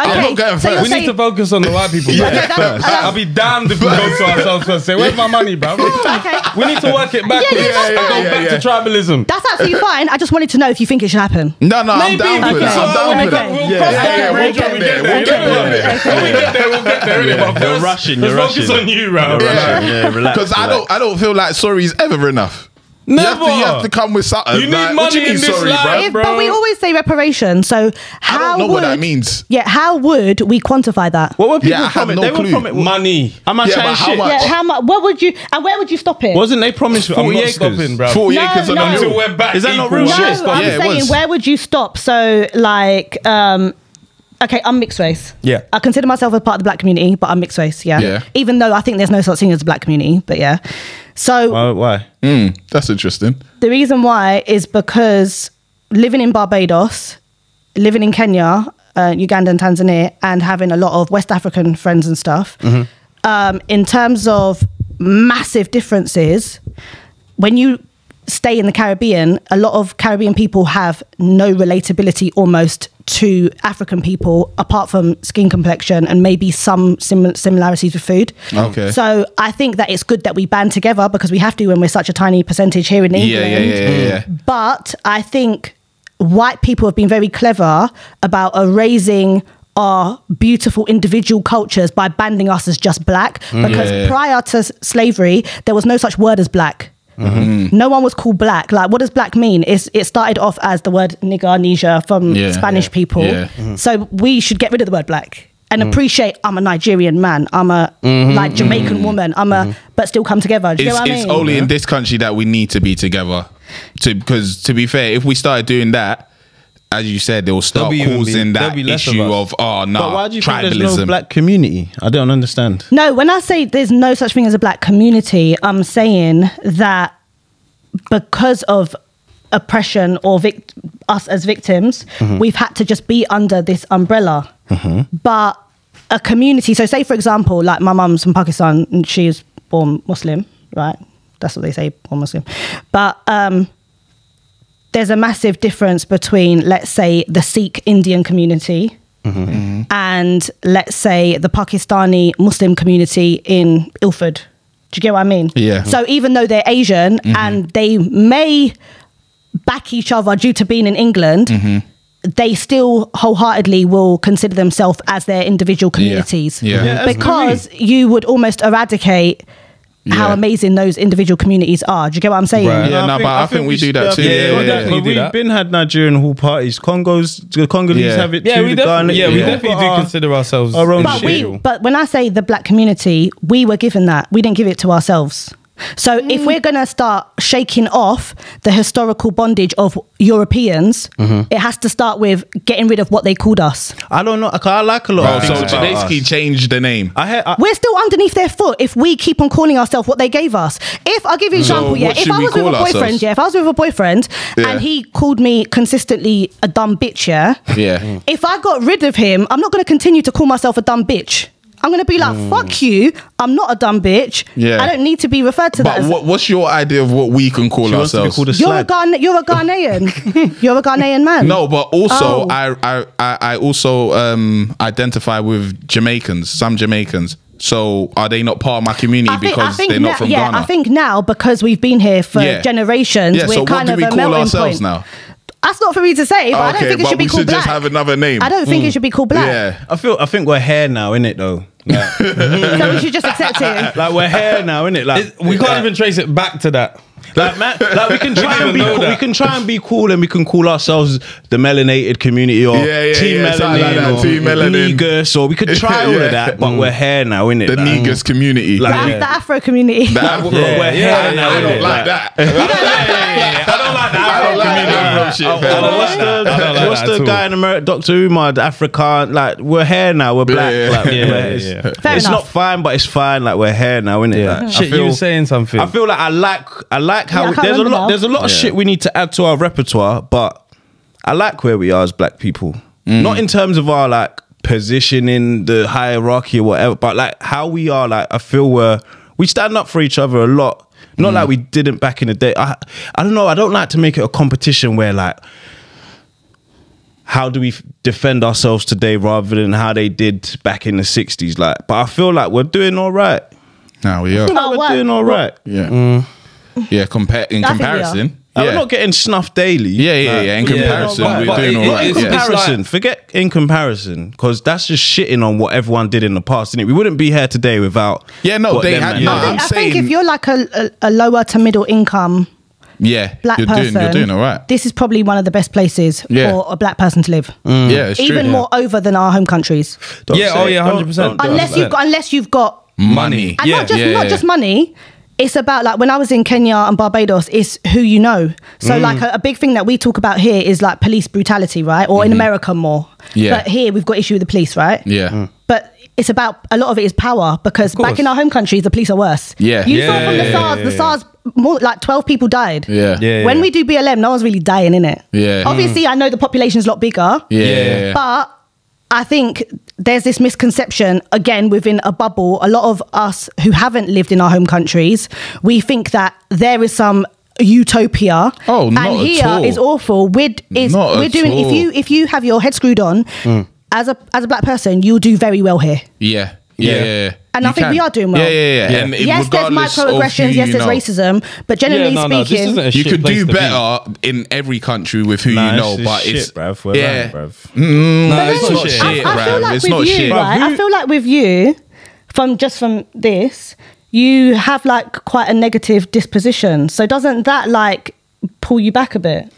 Okay, I'm not going so you're first. We need to focus on the white people. Yeah, bro. Okay, that's- that's- I'll be damned if we go to ourselves first. Say, where's my money, bro? Oh, okay. We need to work it backwards Yeah, yeah, that's and go fine. back Yeah, to tribalism. That's absolutely fine. I just wanted to know if you think it should happen. No, no, I'm Maybe down for we that. can I'm sort down out for when that. we- we'll Yeah, cross yeah, that yeah, bridge we'll when we get get there. there. We'll You get know what? there. When we get there, we'll get there. innit? But You're first, rushing, Let's you're focus rushing. on you, bro. You're Relax. rushing. Yeah, relax. Because I relax. don't, I don't feel like sorry is ever enough. You have, to, you Never. have to come with something. You need like, what do you money mean in this sorry, life, bro? If- bro. but we always say reparation. So how I don't know would, what that means. Yeah, how would we quantify that? What were people Yeah, I promised? no they were clue. promised Money. Am I Yeah, how shit? much? Yeah, how much? What would you? And where would you stop it? Wasn't they promised I'm 40 not acres? stopping, bro. 40 No, acres on no. the Until we're back. Is that not real no, shit? I'm Yeah, saying where would you stop? So like, um, okay, I'm mixed race. Yeah. I consider myself a part of the black community, but I'm mixed race. Yeah. Yeah. Even though I think there's no such thing as a black community, but yeah. So Why? why? Mm, that's interesting. the reason why is because living in Barbados, living in Kenya, uh, Uganda, and Tanzania, and having a lot of West African friends and stuff, um, in terms of massive differences, when you stay in the Caribbean, a lot of Caribbean people have no relatability almost to African people apart from skin complexion and maybe some sim- similarities with food. Okay. So I think that it's good that we band together because we have to when we're such a tiny percentage here in England. yeah, yeah, yeah, yeah. But I think white people have been very clever about erasing our beautiful individual cultures by banding us as just black. Because Mm. Yeah, yeah. prior to slavery, there was no such word as black. Mm-hmm. No one was called black. Like, what does black mean? It's, it started off as the word nigger, Nisha from Yeah. Spanish Yeah. people. Yeah. So we should get rid of the word black and Mm. appreciate I'm a Nigerian man, I'm a like Jamaican woman, I'm a, but still come together. Do you Mm-hmm. It's, get what I it's mean? only in this country that we need to be together. To because to be fair, if we started doing that, as you said, they'll start There'll be even be- causing that be less issue us. of, oh no, But why do you think there's tribalism. no black community? I don't understand. No, when I say there's no such thing as a black community, I'm saying that because of oppression or vic- us as victims, mm-hmm. we've had to just be under this umbrella. Mm-hmm. But a community, so say for example, like my mum's from Pakistan and she's born Muslim, right? That's what they say, born Muslim. But um, there's a massive difference between, let's say, the Sikh Indian community mm-hmm. Mm-hmm. and, let's say, the Pakistani Muslim community in Ilford. Do you get what I mean? Yeah. So even though they're Asian mm-hmm. and they may back each other due to being in England, they still wholeheartedly will consider themselves as their individual communities. Yeah. Yeah, that's because you would almost eradicate how amazing those individual communities are. Do you get what I'm saying? Right. Yeah, no, but I think we do that too. Yeah, Yeah, yeah, we yeah, definitely But do we've that. been had Nigerian hall parties. Congos, the Congolese Yeah. have it Yeah, too. we the definitely, Ghana- yeah, we definitely do our- uh, consider ourselves our own But we, but when I say the black community, we were given that. We didn't give it to ourselves. So if mm. we're going to start shaking off the historical bondage of Europeans, mm-hmm. it has to start with getting rid of what they called us. I don't know. I I like a lot Oh, of so things about Tedeschi us. changed the name. I, heard, I, We're still underneath their foot if we keep on calling ourselves what they gave us. If I'll give you an So example, yeah. If I was with a boyfriend, ourselves? yeah, if I was with a boyfriend Yeah. and he called me consistently a dumb bitch, yeah. Yeah. If I got rid of him, I'm not going to continue to call myself a dumb bitch. I'm going to be like, fuck you. I'm not a dumb bitch. Mm. Yeah. I don't need to be referred to that But as. what's your idea of what we can call she wants to be ourselves? a you're a, slag. Ghana- you're a Ghanaian. you're a Ghanaian man. No, but also Oh. I, I I I also um identify with Jamaicans, some Jamaicans. So are they not part of my community think, because they're now, not from yeah, Ghana? I think now because we've been here for Yeah. generations, yeah. we're So what kind do of we a call melting ourselves point. now? That's not for me to say, but I don't think it should be we called should black. just have another name. I don't think it should be called black. Yeah. I feel. I think we're here now, innit? Though. Like, So we should just accept it. like we're here now, isn't It- Like we can't like, even trace it back to that. Like man, like we can try and be even know cool, we can try and be cool and we can call ourselves the melanated community or Yeah, yeah, team yeah, something like melanin that, or team melanin. Negus or we could try all of that, but we're here now, innit? The like, Negus mm. community. Like, The, yeah. the Afro community. That- we're Yeah, here yeah, now, I don't like that. I don't like that. I don't like that Afro shit, fam. oh, what's the like what's that the at all. guy in America, Doctor Umar, the African? Like we're here now, we're black. Yeah. Like, Yeah, we're- yeah, it's, it's not fine, but it's fine. Like we're here now, innit? Yeah. Like, I Shit, you were saying something. I feel like I like I like Yeah, I how can't there's a lot now. there's a lot of shit we need to add to our repertoire, but I like where we are as black people. Mm. Not in terms of our like position in the hierarchy or whatever, but like how we are. Like I feel we're we stand up for each other a lot. Not Mm. like we didn't back in the day. I I don't know. I don't like to make it a competition where like how do we f- defend ourselves today rather than how they did back in the 60s like but i feel like we're doing all right Now we are. Oh, we're what? doing all right Yeah. Yeah, compare in I think we are. comparison. Like, Yeah. we're not getting snuffed daily yeah, yeah, yeah. In comparison, but- we're but doing it- all right. it's- in yeah. comparison, forget in comparison, because that's just shitting on what everyone did in the past, is We wouldn't be here today without. Yeah, no, what they them had- man no, I did. I'm think, I think saying- if you're like a, a, a lower to middle income Yeah, black you're person, doing, you're doing all right. this is probably one of the best places Yeah. for a black person to live. Mm. Yeah, it's Even true. more over than our home countries. Don't Yeah, say oh it. yeah, Don't- 100%. don't- unless you've got unless you've got money. and Yeah, not just yeah, not yeah. just money it's about like when i was in kenya and barbados it's who you know so Mm. like a, a big thing that we talk about here is like police brutality right or in america more Mm-hmm. Yeah. but here we've got issue with the police right Yeah. but it's about a lot of it is power because back in our home countries the police are worse. Yeah. you Yeah, saw from the yeah, SARS. yeah, the. SARS more like twelve people died. Yeah. Yeah. When we do BLM, no one's really dying in it. Yeah. Obviously, I know the population's a lot bigger. Yeah. Yeah. But I think there's this misconception again within a bubble. A lot of us who haven't lived in our home countries, we think that there is some utopia. Oh, not and at all. is awful. We're is Not we're doing if you if you have your head screwed on hmm. as a as a black person, you'll do very well here. Yeah. Yeah. Yeah. yeah, yeah. And I You think we are doing well. Yeah, yeah, yeah. Yeah. And yes, there's regardless of microaggressions. who Yes, there's know. racism. But generally Yeah, no, no, this speaking, isn't a You could do to be. better in every country with who Nah, you know, it's- but it's it's shit, bruv. We're yeah. lying, bruv. No, But it's then not not shit. shit. I, I feel bruv. like It's with not you, shit. right? Bruv, I feel like with you, from just from this, you have like quite a negative disposition. So doesn't that like pull you back a bit?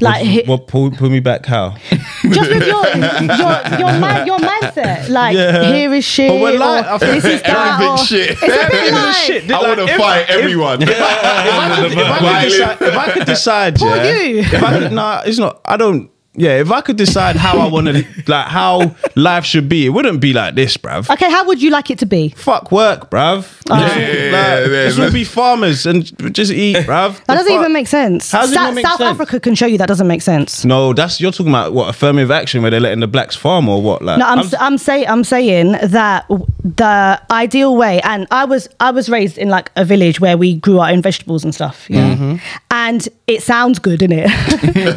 Like hi- What pull, pull me back? How? just with your your your, mind, your mindset, like Yeah. here is shit, But we're like- or this is that, or- shit. It's a bit Everything's like shit. I Like, want to if- fight if- everyone. if I could, if I could decide, if I could decide, Poor yeah, you. if I could, nah, it's not. I don't. Yeah, if I could decide how I want to, like how life should be, it wouldn't be like this, bruv. okay, how would you like it to be? Fuck work, bruv. Oh. Yeah, yeah, yeah, like, yeah, this yeah. will be farmers and just eat, bruv. That The doesn't fuck? even make sense. How does it Sou- make South sense? Africa can show you that doesn't make sense. No, that's you're talking about what affirmative action where they're letting the blacks farm or what? Like, No, I'm I'm, I'm saying I'm saying that the ideal way, and I was I was raised in like a village where we grew our own vegetables and stuff, yeah, Mm-hmm. and it sounds good, innit?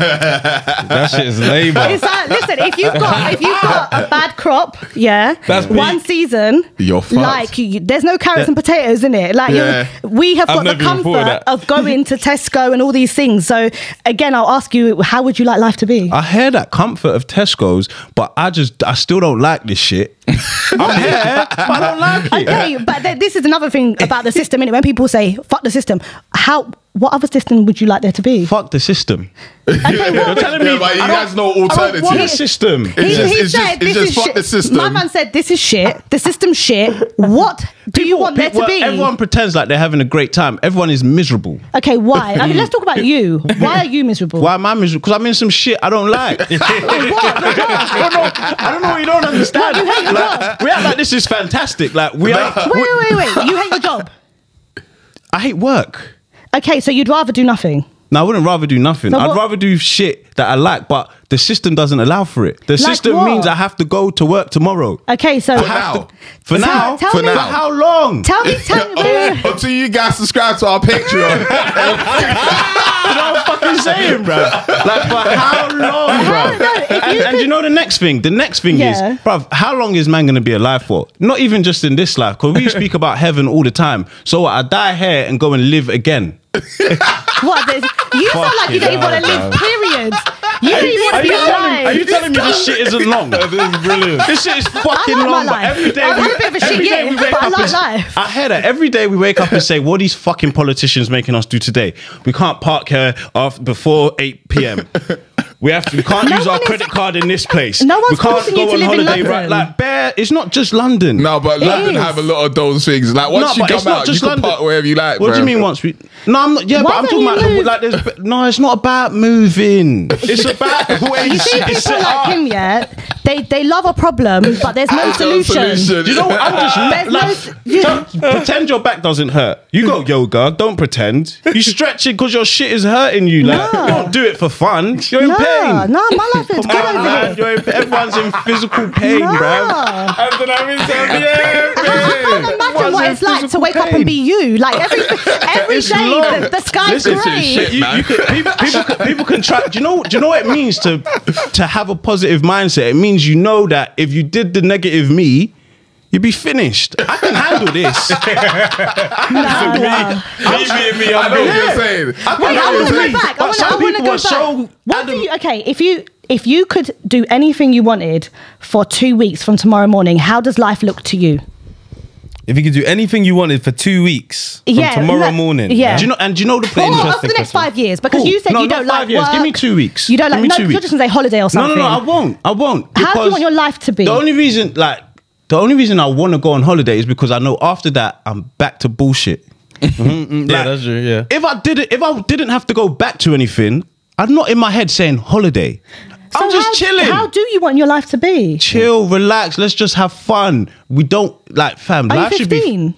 That shit is labor. it's like, listen, if you've got if you've got a bad crop, yeah, That's one peak. season, You're fucked. like you, there's no carrots and potatoes in it. Like Yeah. you're, we have I've got the never even thought of comfort of going to Tesco and all these things. So again, I'll ask you, how would you like life to be? I hear that comfort of Tesco's, but I just I still don't like this shit. I'm here, but I don't like it. Okay, but th- this is another thing about the system. Innit? When people say "fuck the system," how what other system would you like there to be? Fuck the system. Okay, You're telling me Yeah, but he has no what alternative. Fuck the is- system. It's he, just- he it's said just- it's this just is fuck shit. the system. My man said this is shit. The system's shit. What do you People- want there to people- be? Everyone pretends like they're having a great time. Everyone is miserable. Okay, why? Okay, let's talk about you. Why are you miserable? Why am I miserable? Because I'm in some shit I don't like. What? I don't know. I don't know what you don't understand. What, you hate your Like, we act like this is fantastic. Like we are. Wait, wait, wait, wait. You hate your job. I hate work. Okay, so you'd rather do nothing. No, I wouldn't rather do nothing. So I'd what- rather do shit that I like, but the system doesn't allow for it. The system what? means I have to go to work tomorrow. Okay, so I have now. to- for Tell- now. tell for me- now. For how long? tell me, tell me. Until you guys subscribe to our Patreon. You know what I'm fucking saying, bro? Like for how long, bro? no, if you and, and you know the next thing. The next thing Yeah. is, bro, how long is man gonna be alive for? Not even just in this life, because we speak about heaven all the time. So what, I die here and go and live again. What? there's- You sound like you don't even want to live. Period. You don't even want to be alive. are you telling me this shit isn't long? This is brilliant. This shit is fucking like my long, but life. every day I've we, had a bit of a shit every day year, we wake but I up like and, life. I hear that every day we wake up and say, "What are these fucking politicians making us do today? We can't park here after, before eight p.m. We have to. We can't No use our one is- credit card in this place. No one's we can't forcing go you to on live in holiday. Right, London. like bear. It's not just London. no, but It London is. have a lot of those things. Like once No, you but it's come not out, you just can London. park wherever you like. What do bro. you mean once we? No, I'm not. Yeah, Why but I'm don't talking you about move? like there's. No, it's not about moving. It's about the way You see it's people set like up. him, yeah. They they love a problem, but there's no There's no solution. solution. You know what? I'm just There's no like, s- you- don't pretend your back doesn't hurt. You go yoga, don't pretend. You stretch it because your shit is hurting you. Like, No. you don't do it for fun. You're in Nah, pain. nah, my life is good Come over man. here. You're in, everyone's in physical pain, Nah. bruv. I can't imagine what it's like to wake up and be you. Like every every It's day, long. the, the sky's Listen, grey. shit, You, man. you could, people, people, could- people can try. Do you know? Do you know what it means to to have a positive mindset? It means you know that if you did the negative me, you'd be finished. I can handle this. Nah, nah. I know what you're saying. Wait, I want to go it. back. I want to some I want to people go back. so what do you? Okay, if you if you could do anything you wanted for two weeks from tomorrow morning, how does life look to you? If you could do anything you wanted for two weeks from Yeah, tomorrow like- morning, yeah. Do you know? And do you know the Or plane? over Interesting the next question. five years, because Cool. you said No, you don't five like years. work. Give me two weeks. You don't Give like me no. two You're weeks. just gonna say holiday or something. no, no. I won't. I won't. How do you want your life to be? The only reason, like, the only reason I want to go on holiday is because I know after that I'm back to bullshit. yeah, mm-hmm. that's true. Yeah, If I didn't, if I didn't have to go back to anything, I'm not in my head saying holiday. I'm just how, chilling. How do you want your life to be? Chill, relax. Let's just have fun. We don't like fam. Are life you should be.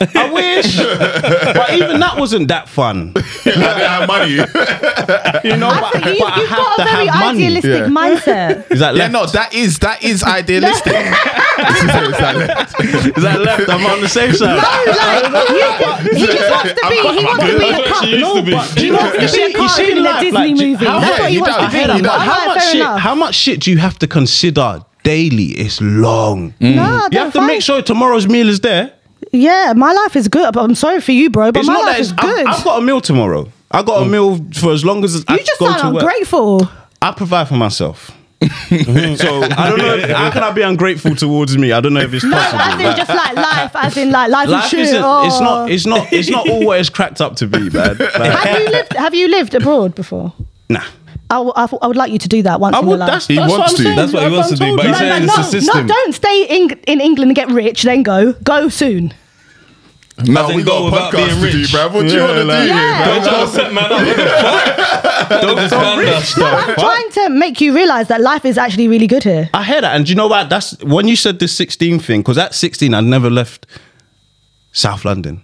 15? I wish, but even that wasn't that fun. I didn't have money. You know, I but, think you, but I you've have got to a very have money. idealistic Yeah. mindset. Is that yeah, left? no, that is that is idealistic. Is that left? I'm on the safe side. like, you, he just wants to be. He wants to be a That's what car. she used to be. but do you know, wants to you see, be a you see in a life, Disney movie. How, That's what he he wants to be. I heard him. but Alright, how much fair shit? enough. How much shit do you have to consider daily? It's long. No, You have to fine. make sure tomorrow's meal is there. Yeah, my life is good. But I'm sorry for you, bro. But It's my not life that is it's, I've, good. I've got a meal tomorrow. I got a mm. meal for as long as I you just go sound to work. ungrateful. I provide for myself. so I don't know. If, how can I be ungrateful towards me? I don't know if it's No, possible. as in Like, just like life, as in like life, is life isn't. oh. It's not. Oh. It's not. It's not all what it's cracked up to be, man. Like, have you lived? Have you lived abroad before? nah. I, w- I, w- I would like you to do that once I in would. your life. That's, He that's wants what I'm to. saying. That's what he I've wants to do, told but you. he's no, saying no, it's no, a system. no, don't stay in, in England and get rich, then go. Go soon. no, in we go got a without podcast being to do, rich. bruv. What do you Yeah, want to like- do? Yeah. Don't try to set man up. What the fuck? Don't disband us. No, I'm trying to make you realize that life is actually really good here. I hear that, and do you know what? That's when you said the 16 thing. Because at 16, I never left South London.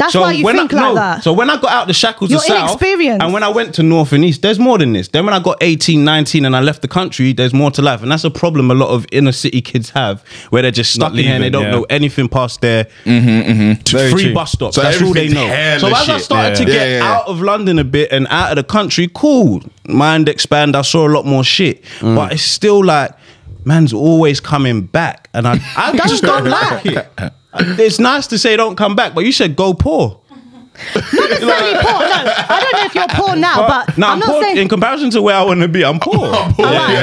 That's why you when think I, like no, that. So when I got out the shackles You're of South, inexperienced. and when I went to North and East, there's more than this. Then when I got 18, 19, and I left the country, there's more to life, and that's a problem a lot of inner city kids have, where they're just stuck Not in here and they don't yeah. know anything past their Very free true. bus stops. So that's all they know. So as I shit. started to Yeah. get Yeah, yeah. out of London a bit and out of the country, cool. Mind expand. I saw a lot more shit, Mm. but it's still like. Man's always coming back, and I, I just don't like it. It's nice to say don't come back, but you said go poor. Not necessarily poor. No, I don't know if you're poor now, but no, I'm, I'm, not poor saying. in comparison to where I want to be. I'm poor. All right,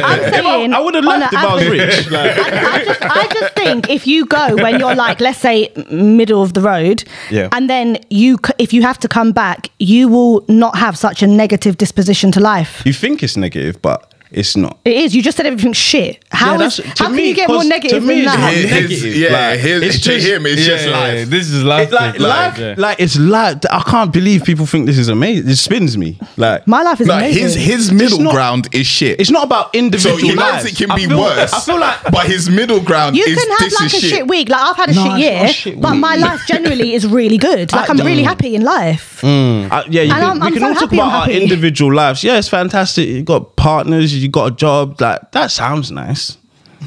I'm If I- saying I would have on left an if I was average- rich. Like- I, I just, I just think if you go when you're like, let's say, middle of the road, Yeah. and then you, c- if you have to come back, you will not have such a negative disposition to life. You think it's negative, but it's not. It is. You just said everything's shit. How Yeah, is? that's- to How can you get more 'cause to negative me than that? his- His, Negative, yeah, like, his, it's to just- him, it's Yeah, just yeah, life. yeah. This is life. It's like It's life, yeah. like it's life. I can't believe people think this is amazing. It spins me. Like My life is No, amazing. his his middle not- ground is shit. it's not about so individual he knows lives. it can I be feel- worse. I feel like but his middle ground you is can have this like is a shit. shit week. Like I've had a No, shit year, shit but week. my life generally is really good. Like I I'm really happy in life. Uh, yeah, you can, we can all talk about our individual lives. Yeah, it's fantastic. You got partners, you got a job. Like that sounds nice,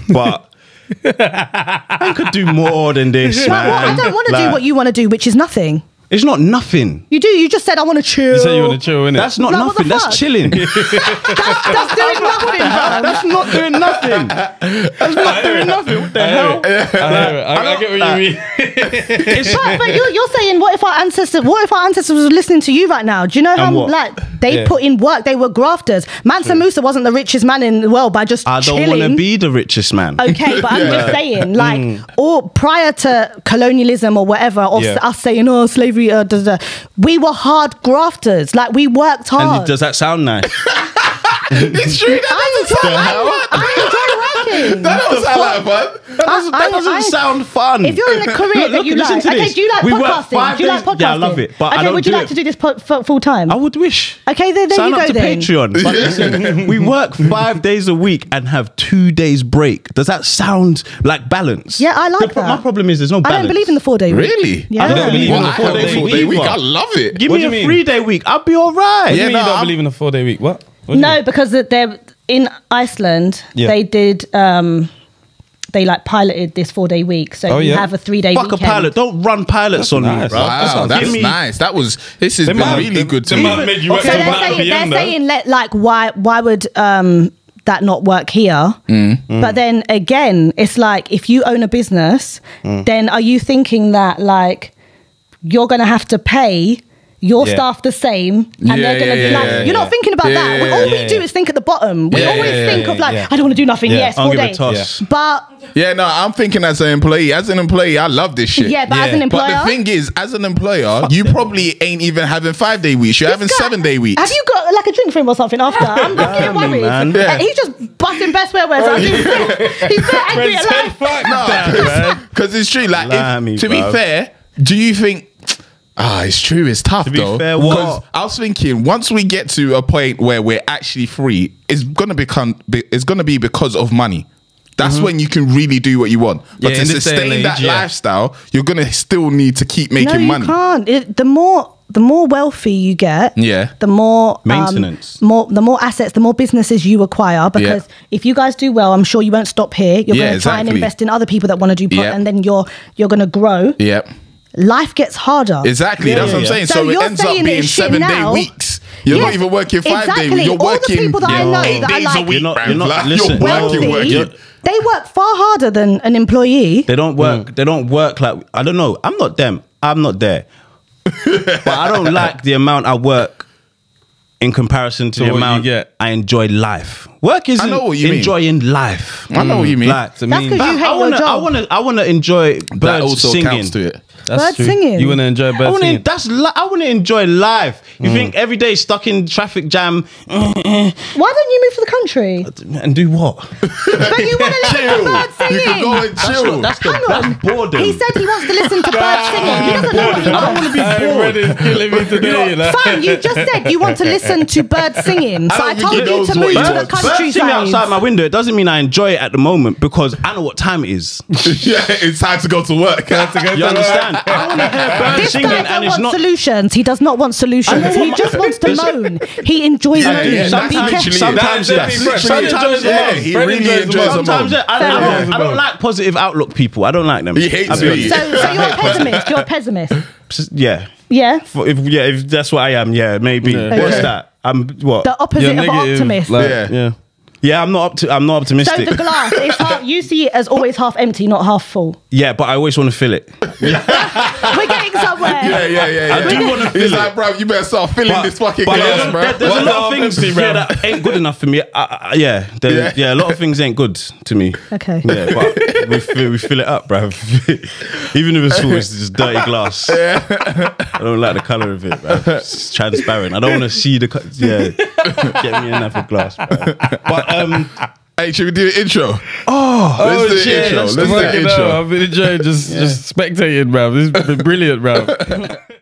but I could do more than this, man. what? I don't want to do what you want to do, which is nothing. It's not nothing. You do. You just said I want to chill. You say you want to chill, innit? That's not Like, what the nothing. That's fuck? chilling. That's doing nothing. bro. That's not doing nothing. That's not doing nothing. What the hell? I, hear. I, I get what you mean. It's But, but you're, you're saying, what if our ancestors? What if our ancestors was listening to you right now? Do you know how what? like they Yeah. put in work? They were grafters. Mansa Musa wasn't the richest man in the world by just I don't want to be the richest man. Okay, but I'm just saying, like, Mm. or prior to colonialism or whatever, or Yeah. us saying, oh, slavery, uh, da, da, da, we were hard grafters. Like, we worked hard. And does that sound nice? It's true. That I doesn't enjoy, sound I, like I enjoy working. That doesn't sound like fun. That doesn't, that doesn't I- sound fun. If you're in a career Look, that you look, listen like, to okay, this. do you like We work podcasting? five Do you like days- podcasting? Yeah, I love it, but okay, I don't would you do like it. to do this po- f- full time? I would wish. Okay, there, there Sign you up go to then. Patreon. Listen, we work five days a week and have two days break. Does that sound like balance? Yeah, I like The that. My problem is there's no balance. I don't believe in the four day week. Really? Yeah. I don't believe in I a four day four week. day week. either. I love it. Give What me do a mean? three day week. I'll be all right. What do you mean no, you don't I'm- believe in a four day week? What? What do you No, mean? because they're in Iceland. Yeah. They did. um They like piloted this four day week, so Oh, you yeah? have a three day. Fuck a pilot. Don't run pilots on me, nice. bro. Wow, that's Give me- nice. That was. This has They been might- really good to they me. might you work So till they're 9 saying, PM, they're though. saying let, like why why would um that not work here? Mm. But then again, it's like if you own a business, Mm. then are you thinking that like you're gonna have to pay your Yeah. staff the same and Yeah, they're gonna yeah, like yeah, you're yeah. not thinking about Yeah, that. yeah, All yeah, we do is think at the bottom. We Yeah, always yeah, think yeah, of like yeah. I don't want to do nothing. Yeah. Yes, I'll four give a days. toss. But Yeah, no, I'm thinking as an employee. As an employee, I love this shit. yeah, but as an employer, But the thing is, as an employer, you probably ain't even having five day weeks. You're having guy- seven day weeks. Have you got like a drink for him or something after? I'm, I'm getting worried. man. Yeah. He's just busting best wear words. I'm just- He's so angry at life. Fuck that, man. Because it's true. Like, if, to be fair, do you think? Ah, it's true. It's tough be though. fair, Because what- I was thinking, once we get to a point where we're actually free, it's gonna become. be- It's gonna be because of money. That's when you can really do what you want. But Yeah, to in this day and sustain age, that yeah. lifestyle, you're gonna still need to keep making no, you money. can't. It, the more the more wealthy you get, Yeah. the more um, Maintenance. more the more assets, the more businesses you acquire. Because if you guys do well, I'm sure you won't stop here. You're Yeah, going to try and invest in other people that want to do, pro- Yeah. and then you're you're going to grow. Yep. Life gets harder. Exactly. Yeah, That's yeah, what I'm yeah. saying. So So, it you're ends up saying being it's shit seven day now. weeks. You're Yes, not even working five exactly. days. You're All the working people that I know eight that are days like- a week. You're not- you're not- Like, listen, you're working, wealthy, working. they work far harder than an employee. They don't work. Mm. They don't work like I don't know. I'm not them. I'm not there. but I don't like the amount I work in comparison to To the amount. I enjoy life. Work is I know what you mean. enjoying life. I know what you mean. Like, To That's me, 'cause you hate I your wanna, I job. wanna, I wanna enjoy birds that also singing. counts to it. that's Bird true. singing. You want to enjoy I bird wanna, singing? that's li- I want to enjoy life. You mm. think every day stuck in traffic jam eh, eh. Why don't you move to the country? and do what? But you want to listen to Chill. birds singing. You can go and chill. That's the Hang on. that's boredom. He said he wants to listen to birds singing. He doesn't know what he wants. be bored. is killing me today. you know? Fam, you just said you want to listen to birds singing. So I I, don't think told he you knows to what move he to the wants. Birds singing countryside. outside my window. It doesn't mean I enjoy it at the moment because I know what time it is. yeah, it's time to go to work. You understand? I want to hear birds This singing, guy and don't it's want not. solutions. He does not want solutions. He just wants to moan. He enjoys Yeah, moaning. yeah, Be careful. literally. Sometimes That's yes. definitely Fred. Sometimes Fred enjoys yeah. the. He Fred really enjoys the enjoys the Sometimes moan. yeah, I don't, Fair like, enough. I don't like positive outlook people. I don't like them. He hates I'll be me. honest. So, so you're a pessimist. You're a pessimist. Yeah. Yeah. For- If, yeah, if that's what I am, yeah, maybe. Yeah. What's that? I'm what? The opposite You're of an negative, optimist. like, Yeah. yeah. Yeah, I'm not up to. I'm not optimistic. so optimistic. the glass is half. You see it as always half empty, not half full. yeah, but I always want to fill it. We're getting somewhere. Yeah, yeah, yeah. yeah. I do wanna He's feel like, bro, you better start filling But- this fucking but glass, there's, bro. there- there's a lot of things empty, yeah, that ain't good enough for me. I, I, yeah, there- Yeah. yeah, a lot of things ain't good to me. Okay. Yeah, but we fill, we fill it up, bruv. Even if it's full, it's just dirty glass. I don't like the color of it, bruv. It's transparent. I don't want to see the. co- Yeah, get me another glass, bruv. But um, Hey, should we do the intro? Oh, Let's do the shit. intro. Let's do the intro. I've been enjoying just, just spectating, bro. This has been brilliant, bro.